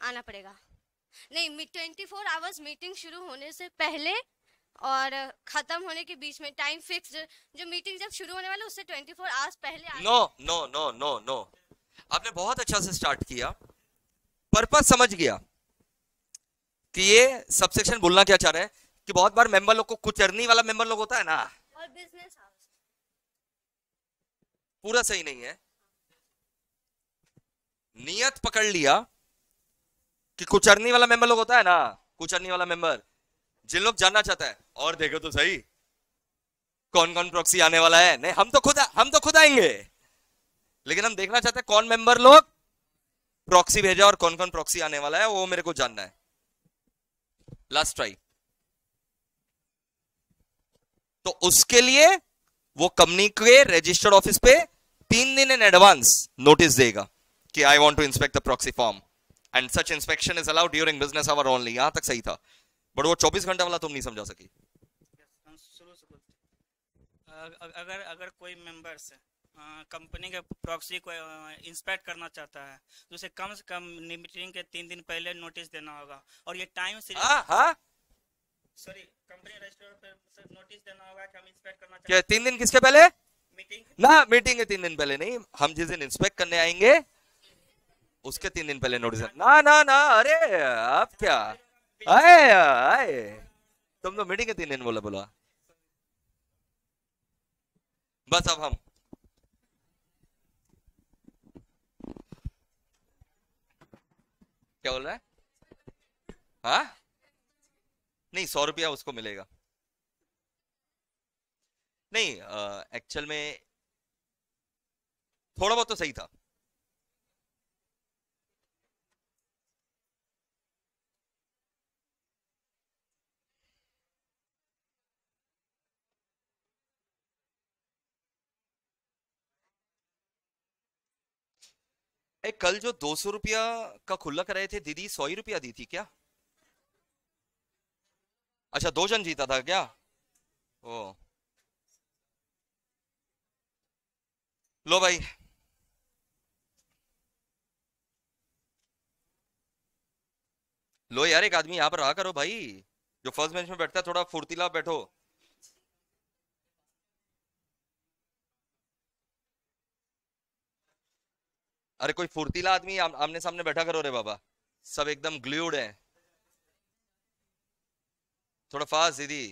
आना पड़ेगा। नहीं ट्वेंटी फोर आवर्स मीटिंग शुरू होने से पहले और खत्म होने के बीच में टाइम फिक्स जो मीटिंग जब शुरू होने वाले उससे ट्वेंटी फोर आवर्स पहले no no no no no आपने बहुत अच्छा से स्टार्ट किया। पर्पज समझ गया कि ये सबसेक्शन बोलना क्या चाह रहा है? कि बहुत बार मेंबर लोग को कुचरनी वाला मेंबर लोग होता है ना। और बिज़नेस पूरा सही नहीं है। नियत पकड़ लिया कि कुचरनी वाला मेंबर लोग होता है ना, कुचरनी वाला मेंबर जिन लोग जानना चाहता है, और देखो तो सही। कौन कौन प्रॉक्सी आने वाला है? नहीं, हम तो खुद हम तो खुद आएँगे। लेकिन हम देखना चाहते हैं कौन मेंबर लोग प्रॉक्सी भेजा और कौन कौन प्रॉक्सी आने वाला है, वो मेरे को जानना है। लास्ट ट्राई तो उसके लिए वो कंपनी के रजिस्टर्ड ऑफ़िस पे तीन दिन इन एडवांस नोटिस देगा कि I want to inspect the proxy form and such inspection is allowed during business hour only यहाँ तक सही था। बट वो 24 घंटा वाला तुम नहीं समझा सकी। अगर अगर कोई मेंबर्स कंपनी के प्रॉक्सी को इंस्पेक्ट करना चाहता है तो उसे कम से कम मीटिंग के तीन दिन पहले नोटिस देना होगा। और ये टाइम से हाँ हाँ। सॉरी कंपनी रजिस्टर पे नोटिस देना होगा कि हम इंस्पेक्ट करना चाहते तीन दिन किसके पहले? ना मीटिंग है तीन दिन पहले नहीं, हम जिस दिन इंस्पेक्ट करने आएँगे, उसके तीन दिन पहले नोटिस ना ना ना, अरे, आप क्या? आए आए। तुम तो मीटिंग के तीन दिन बोला बोला। बस अब हम। क्या बोल रहा है? हाँ? नहीं, सौ रुपया उसको मिलेगा। नहीं एक्चुअल में थोड़ा बहुत तो सही था। ए, कल जो दो सौ रुपया का खुला कराए थे दीदी सौ ही रुपया दी थी क्या? अच्छा दो जन जीता था क्या? ओ लो भाई। लो यार एक आदमी यहाँ पर रहा करो भाई। जो फ़र्स्ट बेंच में बैठता है थोड़ा फुर्तीला बैठो। अरे कोई फुर्तीला आदमी आम, आमने सामने बैठा करो रे बाबा। सब एकदम ग्लूड है। थोड़ा फास्ट दीदी।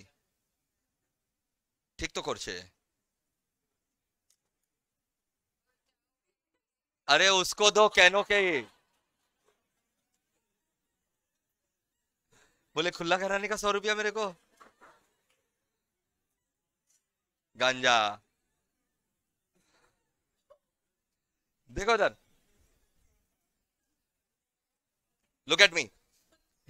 ठीक तो कर अरे उसको दो कैनो के बोले, खुला कराने का सौ रुपया मेरे को। गांजा। देखो इधर। लुक एट मी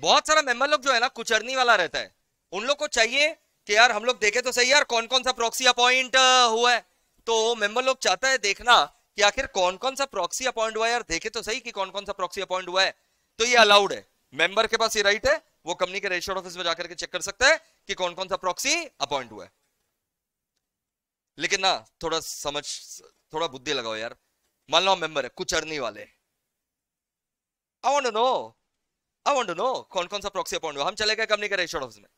बहुत सारा मेंबर लोग जो है ना, कुचरनी वाला रहता है। उन लोग को चाहिए कि यार, हम लोग देखे तो सही यार कौन कौन सा प्रॉक्सी अपॉइंट हुआ है। तो मेंबर लोग चाहता है देखना कि आखिर कौन कौन सा प्रॉक्सी अपॉइंट हुआ है? यार, देखे तो सही कि कौन कौन सा प्रॉक्सी अपॉइंट हुआ है। तो ये अलाउड है। मेंबर के पास ये राइट है। वो कंपनी के रजिस्टर्ड ऑफ़िस में जाकर के चेक कर सकता है कि कौन कौन सा प्रॉक्सी अपॉइंट हुआ है। लेकिन ना, थोड़ा समझ, थोड़ा बुद्धि लगाओ यार। मान लो मेंबर है कुचरनी वाले I want to know I want to know कौन कौन सा प्रॉक्सी अपॉइंट हुआ। हम चले गए कंपनी के रजिस्टर्ड ऑफ़िस में।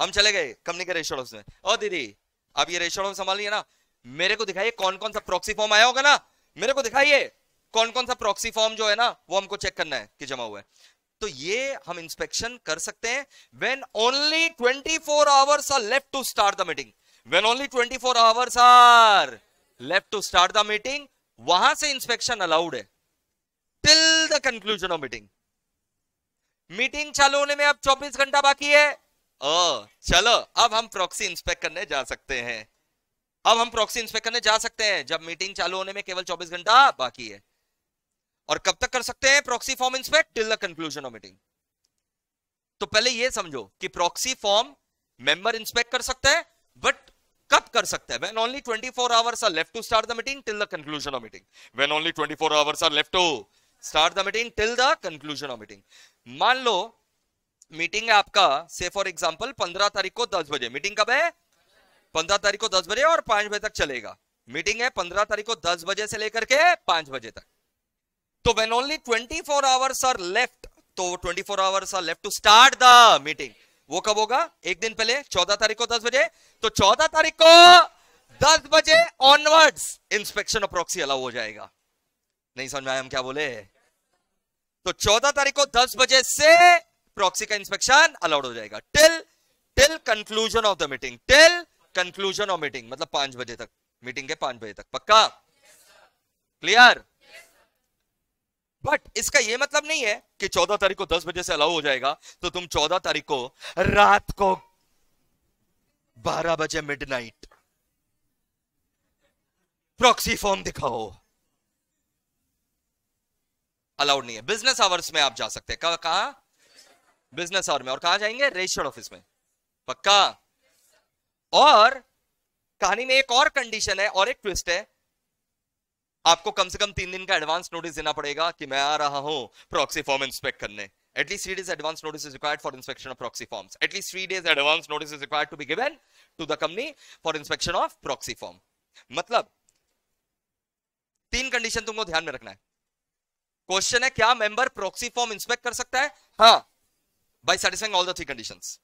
हम चले गए कंपनी के रजिस्टर्ड ऑफ़िस में। ओ, दीदी, आप ये रजिस्टर्ड ऑफ़िस संभालिए ना? मेरे को दिखाइए कौन कौन सा प्रॉक्सी फॉर्म आया होगा ना। मेरे को दिखाइए कौन कौन सा प्रॉक्सी फॉर्म जो है ना वो हमको चेक करना है कि जमा हुआ है। तो ये हम इंस्पेक्शन कर सकते हैं। When only 24 hours are left to start the meeting when only 24 hours are left to start the meeting वहाँ से इंस्पेक्शन अलाउड है। Till the conclusion of meeting meeting चालू होने में अब 24 घंटा बाकी है। ओ, चलो अब हम प्रॉक्सी इंस्पेक्ट करने जा सकते हैं। अब हम प्रॉक्सी इंस्पेक्ट करने जा सकते हैं, जब मीटिंग चालू होने में केवल 24 घंटा बाकी है। और कब तक कर सकते हैं proxy form inspect till the conclusion of meeting तो पहले यह समझो कि प्रॉक्सी फॉर्म मेंबर इंस्पेक्ट कर सकता है बट कब कर सकता है? When only 24 hours are left to start the meeting till the conclusion of meeting. When only 24 hours are left to start the meeting till the conclusion of meeting. मान लो meeting है आपका से फॉर एग्जांपल 15 तारीख को 10 बजे। Meeting कब है? 15 तारीख को 10 बजे और पाँच बजे तक चलेगा। मीटिंग है 15 तारीख को 10 बजे से लेकर के पाँच बजे तक। तो when only 24 hours are left तो 24 hours are left to start the meeting वो कब होगा? एक दिन पहले 14 तारीख को 10 बजे। तो 14 तारीख को 10 बजे onwards inspection of proxy allow हो जाएगा। नहीं समझ में आया हम क्या बोले? तो 14 तारीख को 10 बजे से प्रॉक्सी का इंस्पेक्शन अलाउड हो जाएगा। Till till conclusion of the meeting till conclusion of meeting मतलब पाँच बजे तक। मीटिंग के पाँच बजे तक। पक्का? क्लियर बट इसका यह मतलब नहीं है कि 14 तारीख को 10 बजे से अलाउ हो जाएगा तो तुम 14 तारीख को रात को 12 बजे मिडनाइट प्रॉक्सी फॉर्म दिखाओ। अलाउड नहीं है। बिज़नेस आवर्स में आप जा सकते हैं। कहा? बिज़नेस आवर में। और कहा जाएँगे? रजिस्टर्ड ऑफ़िस में। पक्का? और कहानी में एक और कंडीशन है और एक ट्विस्ट है। आपको कम से कम तीन दिन का एडवांस नोटिस देना पड़ेगा कि मैं आ रहा हूँ प्रॉक्सी फॉर्म इंस्पेक्ट करने। At least three days advance notice is required for inspection of proxy forms at least three days advance notice is required to be given to the company for inspection of proxy form मतलब तीन condition तुमको ध्यान में रखना है। Question है, क्या member proxy form inspect कर सकता है? हाँ। By satisfying all the three conditions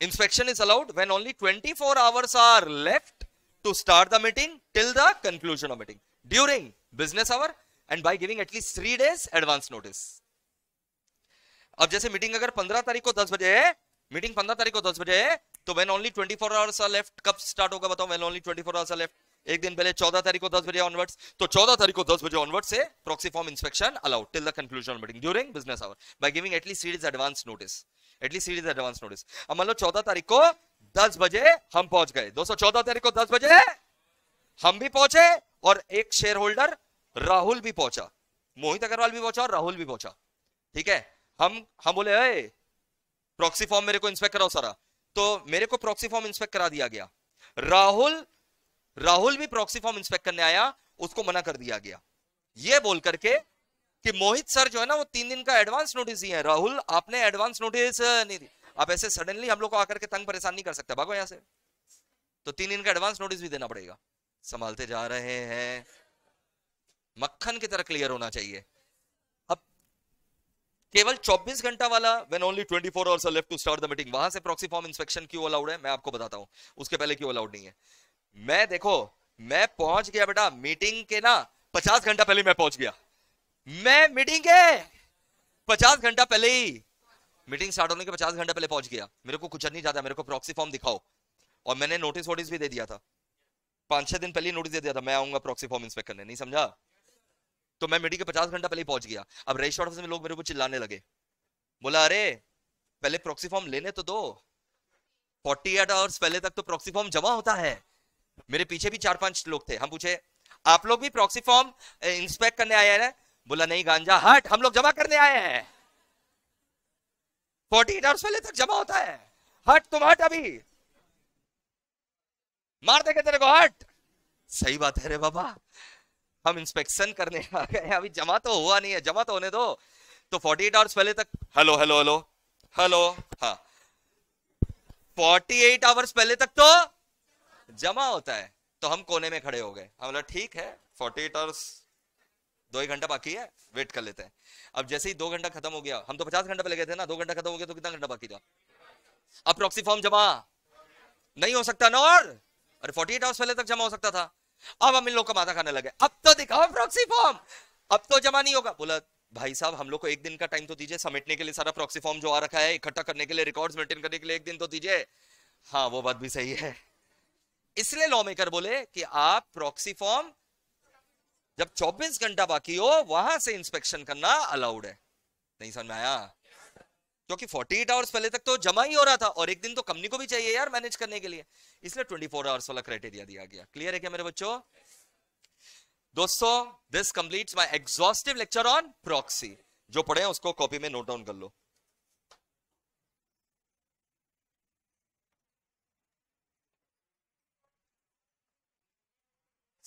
inspection is allowed when only 24 hours are left to start the meeting till the conclusion of meeting. During business hour and by giving at least three days advance notice. अब जैसे meeting अगर 15 तारीख को 10 बजे है meeting 15 तारीख को 10 बजे है तो when only 24 hours are left कब स्टार्ट होगा बताओ when only 24 hours are left एक दिन पहले 14 तारीख को 10 बजे ऑनवर्ड्स तो 14 तारीख को 10 बजे ऑनवर्ड्स से proxy form inspection allowed till the conclusion meeting during business hour by giving at least three days advance notice at least three days advance notice अब मान लो 14 तारीख को 10 बजे हम पहुँच गए। दोस्तों 14 तारीख को 10 बजे हम भी पहुँचे और एक शेयर होल्डर राहुल भी पहुँचा। मोहित अग्रवाल भी पहुँचा और राहुल भी पहुँचा। ठीक है? हम हम बोले अरे प्रॉक्सी फॉर्म मेरे को इंस्पेक्ट कराओ सारा। तो मेरे को प्रॉक्सी फॉर्म इंस्पेक्ट करा दिया गया। राहुल राहुल भी प्रॉक्सी फॉर्म इंस्पेक्ट करने आया, उसको मना कर दिया गया। ये बोल करके कि मोहित सर जो है ना, वो तीन दिन का एडवांस नोटिस दिए हैं। राहुल, आपने एडवांस नोटिस नहीं दी। आप ऐसे सडनली हम लोग को आकर के तंग परेशान नहीं कर सकते। भागो यहाँ से। तो तीन दिन का एडवांस नोटिस भी देना पड़ेगा। संभालते जा रहे हैं। मक्खन की तरह क्लियर होना चाहिए। अब केवल 24 घंटा वाला when only 24 four hours left to start the meeting वहाँ से प्रॉक्सी फॉर्म इंस्पेक्शन क्यों अलाउड है? मैं आपको बताता हूँ। उसके पहले क्यों अलाउड नहीं है। मैं देखो, मैं पहुँच गया बेटा। मीटिंग के ना 50 घंटा पहले मैं पहुँच गया। मैं मीटिंग के 50 घंटा पहले ही। मीटिंग स्टार्ट होने के 50 घंटा पहले पहुँच गया। मेरे को कुछ नहीं जाता, मेरे को प्रॉक्सी फॉर्म दिखाओ। और मैंने नोटिस वोटिस भी दे दिया था। पाँच छह दिन पहले नोटिस दे दिया था, मैं आऊँगा प्रॉक्सी फॉर्म इंस्पेक्ट करने नहीं समझा? तो मैं मीटिंग के पचास घंटा पहले पहुँच गया। अब रजिस्टर ऑफ़िस में लोग मेरे को चिल्लाने लगे। बोला, अरे, पहले प्रॉक्सी फॉर्म लेने तो दो। 48 आवर्स पहले तक तो प्रॉक्सी फॉर्म जमा होता है। मेरे पीछे भी चार पाँच लोग थे। हम पूछे, आप लोग भी प्रॉक्सी फॉर्म इंस्पेक्ट करने आए हैं? बोला, नहीं गांजा, हट, हम लोग जमा करने आए हैं। 48 आवर्स पहले तक जमा होता है। हट, तुम हट अभी। मार देंगे तेरे को, हट। सही बात है रे बाबा। हम इंस्पेक्शन करने आ गए अभी जमा तो हुआ नहीं है, जमा तो होने दो। तो 48 आवर्स पहले तक, हेलो हेलो हेलो हेलो हाँ। 48 आवर्स पहले तक तो जमा होता है। तो हम कोने में खड़े हो गए। हम बोला, ठीक है 48 आवर्स दो ही घंटा बाकी है वेट कर लेते हैं। अब जैसे ही दो घंटा खत्म हो गया, हम तो पचास घंटा पहले गए थे ना, दो घंटा खत्म हो गया तो कितना घंटा बाकी था? अब प्रॉक्सी फॉर्म जमा। नहीं हो सकता ना और? अरे 48 आवर्स पहले तक जमा हो सकता था। अब हम इन लोग का माथा खाने लगे। अब तो दिखाओ प्रॉक्सी फॉर्म अब तो जमा नहीं होगा। बोला, भाई साहब, हम लोग को एक दिन का टाइम तो दीजिए, समेटने के लिए सारा प्रॉक्सी फॉर्म जो आ रखा है, इकट्ठा करने के लिए रिकॉर्ड्स मेंटेन करने के लिए एक दिन तो दीजिए। हाँ वो बात भी सही है। इसलिए लॉ मेकर बोले कि आप प्रॉक्सी फॉर्म जब 24 घंटा बाकी हो, वहाँ से इंस्पेक्शन करना अलाउड है। नहीं समझ में आया? क्योंकि 48 आवर्स पहले तक तो जमा ही हो रहा था, और एक दिन तो कंपनी को भी चाहिए यार मैनेज करने के लिए। इसलिए 24 आवर्स वाला क्राइटेरिया दिया गया। क्लियर है क्या मेरे बच्चों? दोस्तों this completes my exhaustive lecture on proxy जो पढ़े उसको कॉपी में नोट डाउन कर लो।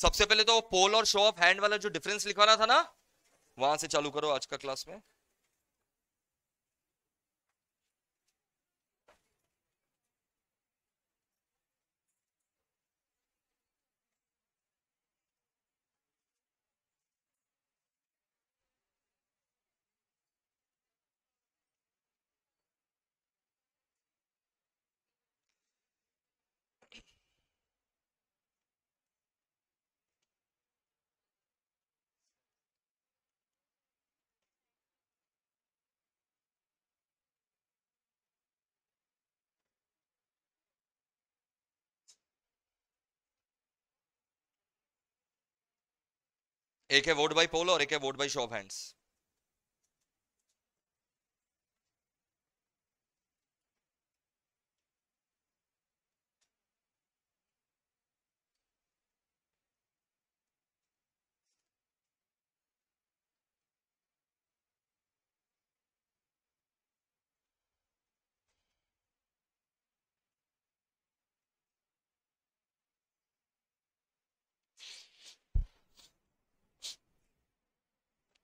सबसे पहले तो पोल और शो ऑफ़ हैंड वाला जो डिफरेंस लिखवाना था ना, वहाँ से चालू करो आज का क्लास में। एक है वोट बाई पोल और एक है वोट बाई शॉप हैंड्स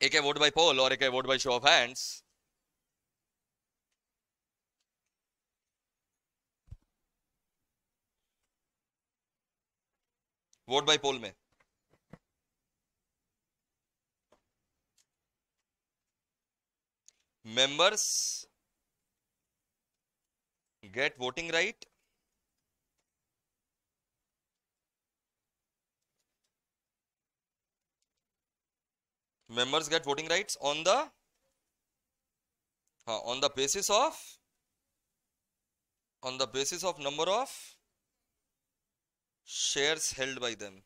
एक है वोट बाय पोल और एक है vote by show of hands vote by poll में. Get voting right right. Members get voting rights on the uh, on the basis of on the basis of number of shares held by them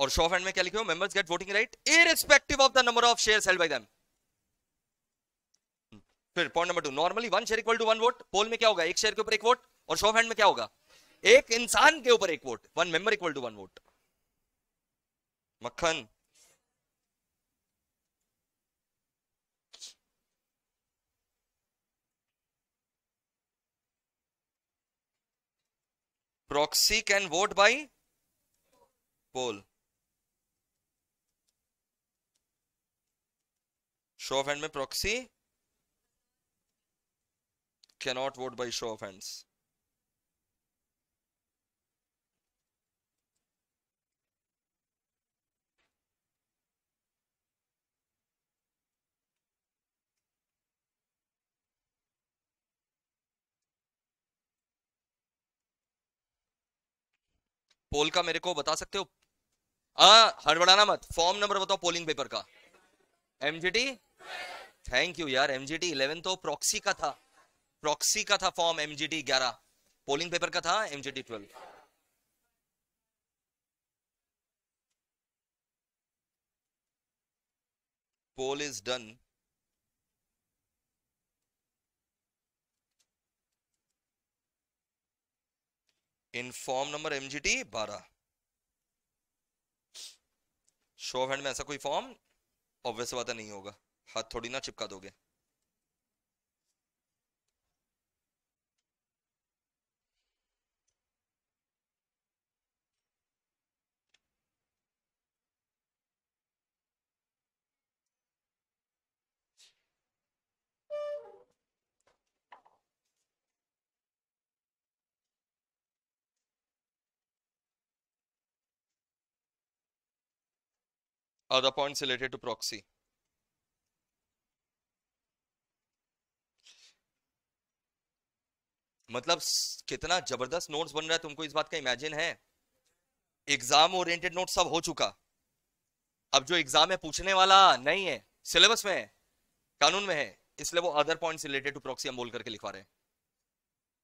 और show of hand में क्या लिखे members get voting right irrespective of the number of shares held by them फिर point number two normally one share equal to one vote poll में क्या होगा? एक शेयर के ऊपर एक वोट और शो ऑफ़ हैंड में क्या होगा? एक इंसान के ऊपर एक vote one member equal to one vote मक्खन. Proxy can vote by poll. Show of hand में proxy cannot vote by show of hands. Poll का मेरे को बता सकते हो? हाँ हड़बड़ाना मत। फॉर्म नंबर बताओ पोलिंग पेपर का। एमजीटी थैंक यू यार एमजीटी 11 तो प्रॉक्सी का था। प्रॉक्सी का था फॉर्म एमजीटी 11 पोलिंग पेपर का था MGT 12 poll is done in form number MGT 12 show hand में ऐसा कोई फॉर्म ऑब्वियस बात नहीं होगा। हाथ थोड़ी ना चिपका दोगे other points related to proxy मतलब कितना ज़बरदस्त नोट्स बन रहा है, तुमको इस बात का इमेजिन है? एग्ज़ाम ओरिएंटेड नोट सब हो चुका। अब जो एग्ज़ाम है पूछने वाला नहीं है सिलेबस में है, कानून में है, इसलिए वो other points related to proxy हम बोल करके लिखवा रहे हैं।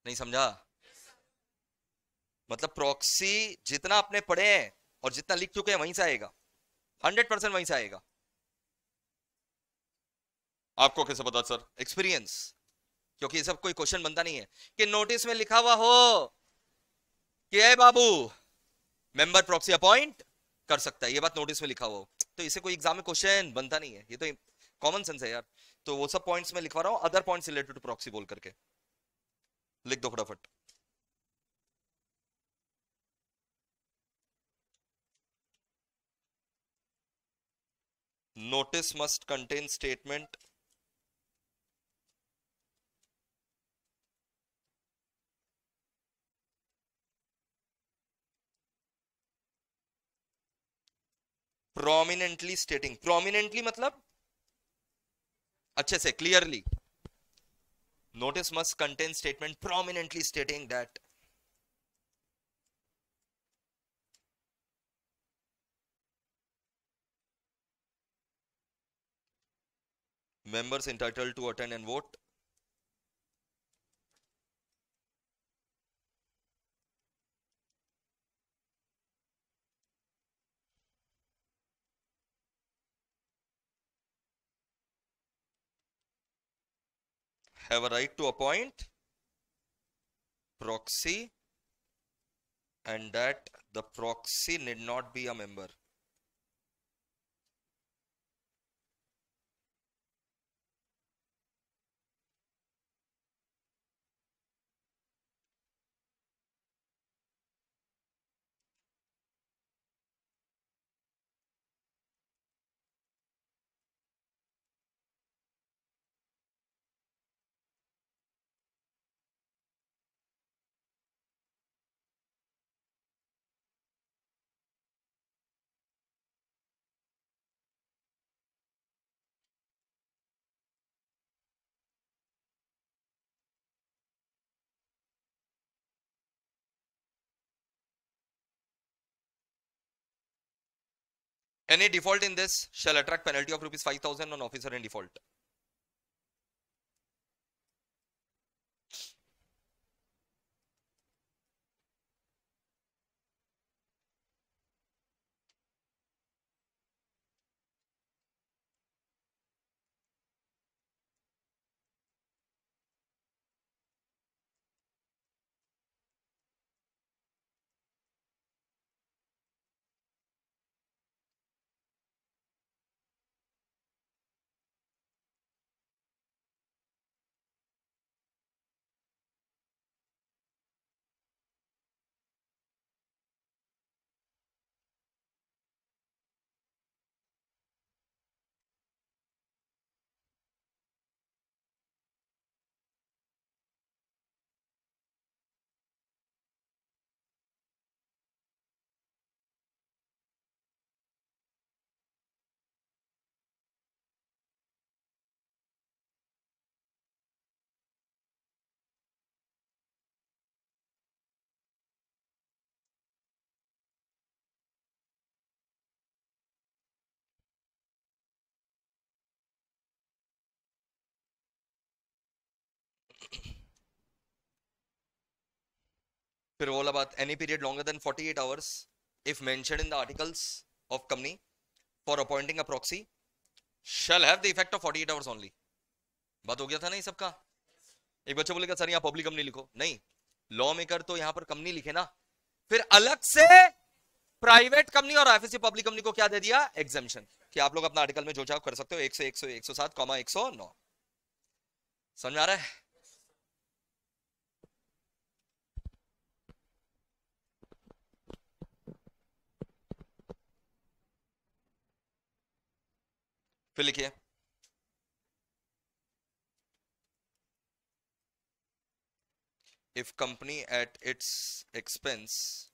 नहीं समझा? मतलब प्रॉक्सी जितना आपने पढ़े हैं और जितना लिख चुके हैं, वहीं से आएगा। हंड्रेड परसेंट वहीं से आएगा। आपको कैसे पता सर एक्सपीरियंस क्योंकि सब कोई क्वेश्चन बनता नहीं है कि नोटिस में लिखा हुआ हो कि है बाबू, मेंबर प्रॉक्सी अपॉइंट कर सकता है, ये बात नोटिस में लिखा हुआ तो इसे कोई एग्ज़ाम में क्वेश्चन बनता नहीं है, ये तो कॉमन सेंस है यार। तो वो सब पॉइंट्स में लिखवा रहा हूँ other points related to proxy बोल करके। लिख दो फटाफट। Notice must contain statement prominently stating prominently मतलब? अच्छे से clearly notice must contain statement prominently stating that members entitled to attend and vote have a right to appoint proxy and that the proxy need not be a member Any default in this shall attract penalty of rupees 5000 on officer in default. फिर बोला बात, any period longer than 48 hours, if mentioned in the articles of company for appointing a proxy, shall have the effect of 48 hours only. बात हो गया था नहीं सबका? एक बच्चा बोलेगा, सर, यहाँ पब्लिक कंपनी लिखो। नहीं लॉ मेकर तो यहाँ पर कंपनी लिखे ना। फिर अलग से प्राइवेट कंपनी और एफएससी पब्लिक कंपनी को क्या दे दिया? एग्जामेशन कि आप लोग अपना आर्टिकल में जो चाहो कर सकते हो, एक सौ एक सौ एक सौ सात, कॉमा एक सौ नौ। समझ आ रहा है? फिर लिखिए if company at its expense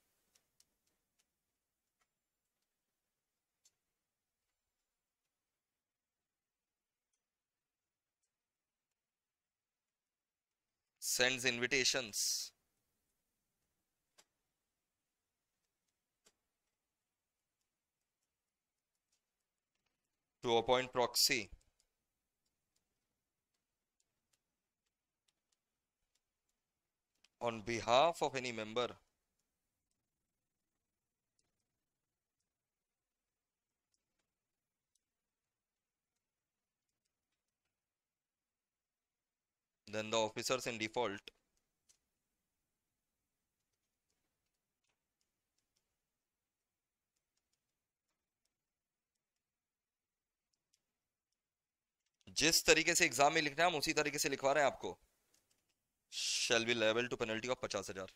sends invitations To appoint proxy on behalf of any member then the officers in default जिस तरीके से एग्ज़ाम में लिखना है, हम उसी तरीके से लिखवा रहे हैं आपको। शेल बी लेवल टू पेनल्टी ऑफ़ पचास हज़ार?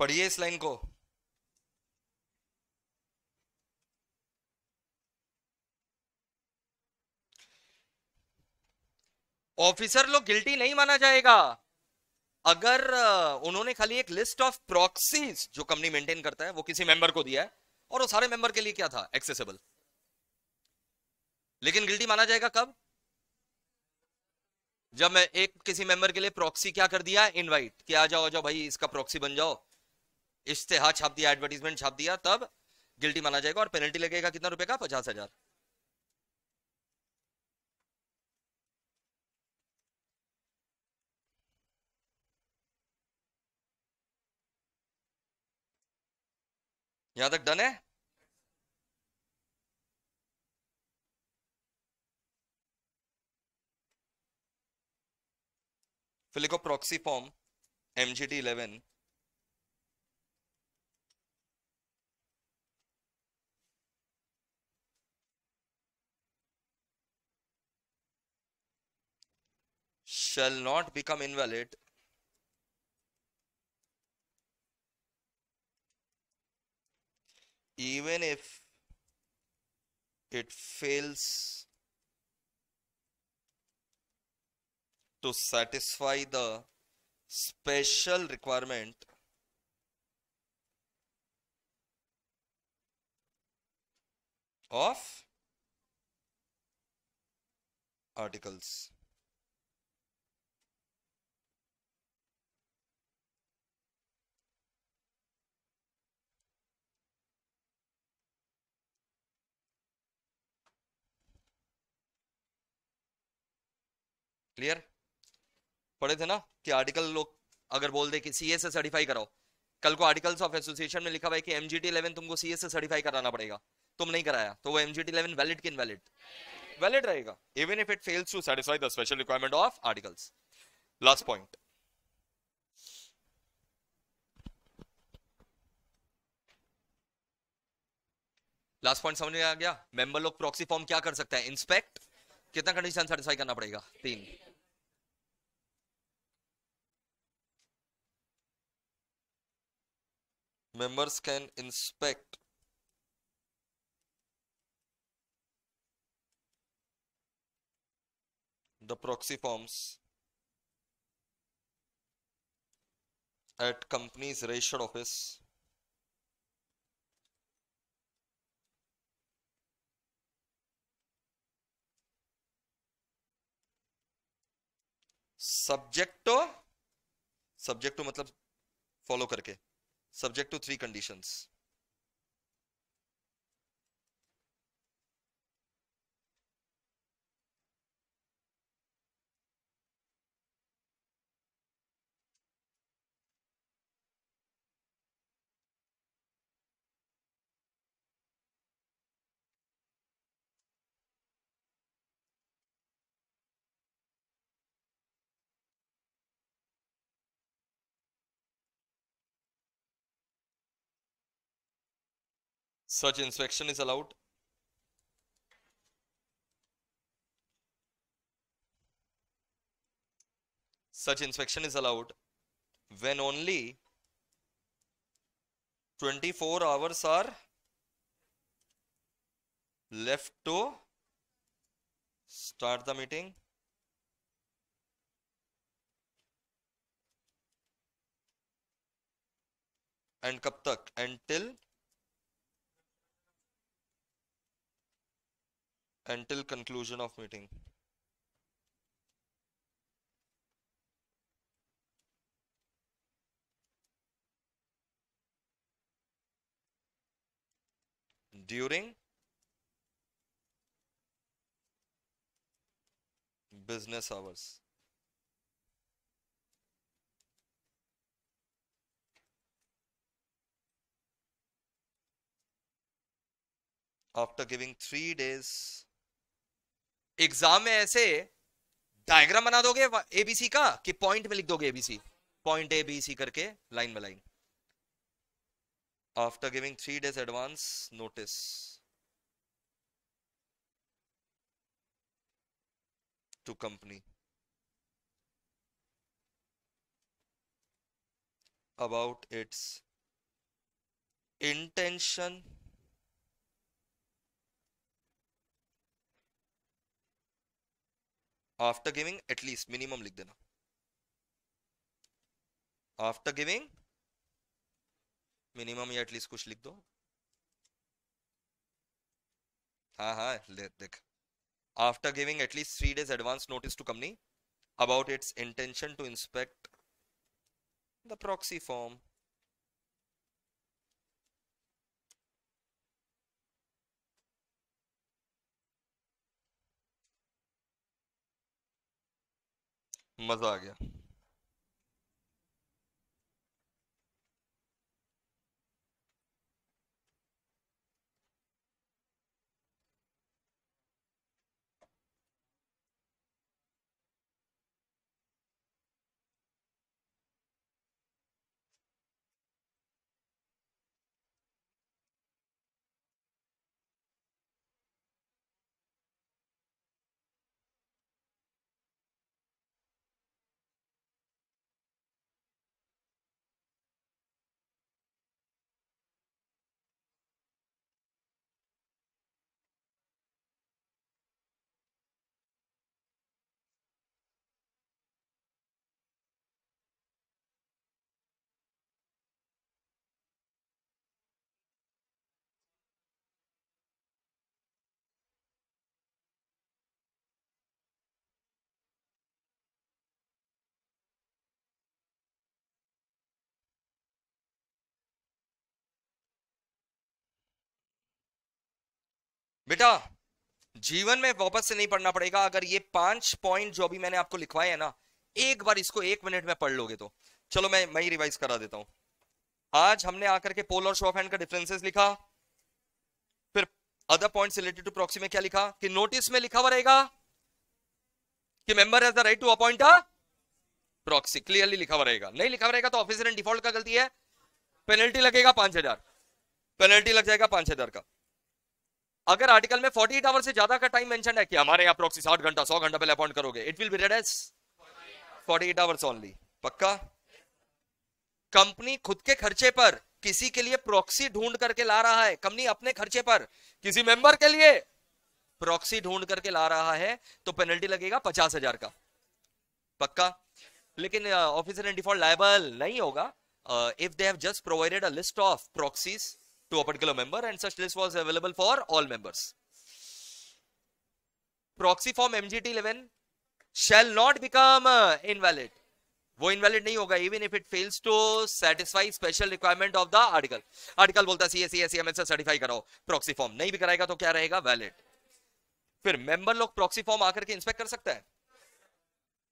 पढ़िए इस लाइन को। ऑफिसर लोग गिल्टी नहीं माना जाएगा। अगर उन्होंने खाली एक लिस्ट ऑफ़ प्रॉक्सीज जो कंपनी मेंटेन करता है, वो किसी मेंबर को दिया है, और वो सारे मेंबर के लिए क्या था? एक्सेसिबल लेकिन गिल्टी माना जाएगा कब? जब मैं एक किसी मेंबर के लिए प्रॉक्सी क्या कर दिया? इनवाइट कि आ जाओ आ जाओ भाई, इसका प्रॉक्सी बन जाओ। इश्तेहार छाप दिया एडवर्टीजमेंट छाप दिया, तब गिल्टी माना जाएगा और पेनल्टी लगेगा कितना रुपए का? पचास हज़ार। यहाँ तक डन है? फिर लिखो proxy form MGT eleven shall not become invalid even if it fails to satisfy the special requirement of articles. Clear पढ़े थे ना कि आर्टिकल लोग अगर बोल दे कि सीए से सर्टिफाई कराओ। कल को आर्टिकल्स ऑफ़ एसोसिएशन में लिखा हुआ है कि एमजीटी 11 तुमको सीए से सर्टिफाई कराना पड़ेगा। तुम नहीं कराया तो वो एमजीटी 11 वैलिड कि इनवैलिड वैलिड रहेगा even if it fails to satisfy the special requirement of articles last point last point समझ में आ गया? मेंबर लोग प्रॉक्सी फॉर्म क्या कर सकता है? इंस्पेक्ट कितना कंडीशन सेटिस्फाई करना पड़ेगा? तीन। Members can inspect the proxy forms at company's registered office subject to subject to मतलब फॉलो करके subject to three conditions. Such inspection is allowed. Such inspection is allowed when only 24 hours are left to start the meeting. and kab tak until until conclusion of meeting. During business hours. After giving three days exam में ऐसे diagram बना दोगे ABC का कि point में लिख दोगे ABC point A B C करके line by line after giving three days advance notice to company about its intention giving at least minimum लिख देना after giving minimum या least कुछ लिख दो हाँ हाँ देख giving at least three days advance notice to company about its intention to inspect the proxy form मज़ा आ गया। बेटा, जीवन में वापस से नहीं पढ़ना पड़ेगा। अगर ये पाँच पॉइंट जो अभी मैंने आपको लिखवाए हैं ना, एक बार इसको एक मिनट में पढ़ लोगे तो। चलो मैं मैं ही रिवाइज करा देता हूँ। आज हमने आकर के पोल और शॉफ हैंड का डिफरेंसेस लिखा। फिर other points related to proxy में क्या लिखा? कि नोटिस में लिखा हुआ रहेगा कि member has the right to appoint proxy clearly लिखा हुआ रहेगा। नहीं लिखा रहेगा तो ऑफिसर इन डिफ़ॉल्ट का गलती है। पेनल्टी लगेगा पाँच पेनल्टी लग जाएगा पाँच का। अगर आर्टिकल में 48 आवर से ज़्यादा का टाइम मेंशन है कि हमारे यहाँ प्रॉक्सी 60 घंटा 100 घंटा पहले अपॉइंट करोगे it will be read as 48 hours only पक्का? कंपनी खुद के खर्चे पर किसी के लिए प्रॉक्सी ढूंढ करके ला रहा है। कंपनी अपने खर्चे पर, किसी मेंबर के लिए प्रॉक्सी ढूंढ करके ला रहा है तो पेनल्टी लगेगा पचास हज़ार का। पक्का? लेकिन ऑफिसर एंड डिफ़ॉल्ट लाइबल नहीं होगा। If they have just provided a list of proxies to a particular member and such list was available for all members. Proxy form MGT11 shall not become uh, invalid. वो invalid नहीं होगा even if it fails to satisfy special requirement of the article article बोलता है CSC एससीएमएस से certify कराओ. Proxy form नहीं भी कराएगा तो क्या रहेगा? वैलिड फिर मेंबर लोग प्रॉक्सी फॉर्म आकर के इंस्पेक्ट कर सकता है।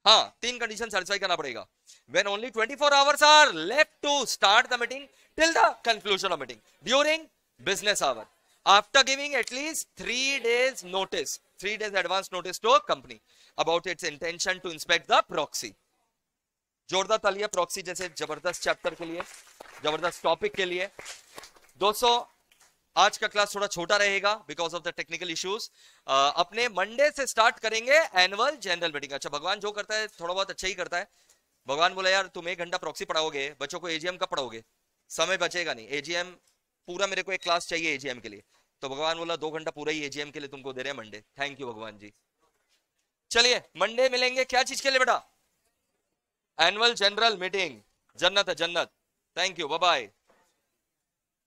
हाँ तीन कंडीशन सेटिस्फाई करना पड़ेगा। When only twenty four hours are left to start the meeting till the conclusion of meeting during business hour after giving at least three days notice three days advance notice to company about its intention to inspect the proxy जोरदार तालिया proxy जैसे ज़बरदस्त chapter के लिए, ज़बरदस्त topic के लिए। दोस्तों आज का क्लास थोड़ा छोटा रहेगा because of the technical issues अपने मंडे से स्टार्ट करेंगे एनुअल जनरल मीटिंग अच्छा भगवान जो करता है, थोड़ा बहुत अच्छा ही करता है। भगवान बोला, यार, तुम एक घंटा प्रॉक्सी पढ़ाओगे, बच्चों को एजीएम कब पढ़ाओगे? समय बचेगा नहीं। एजीएम पूरा मेरे को एक क्लास चाहिए एजीएम के लिए. तो भगवान बोला, दो घंटा पूरा ही एजीएम के लिए तुमको दे रहे हैं Monday thank you Bhagwan ji. चलिए मंडे मिलेंगे। क्या चीज़ के लिए बेटा? एनुअल जनरल मीटिंग जन्नत है, जन्नत। Thank you bye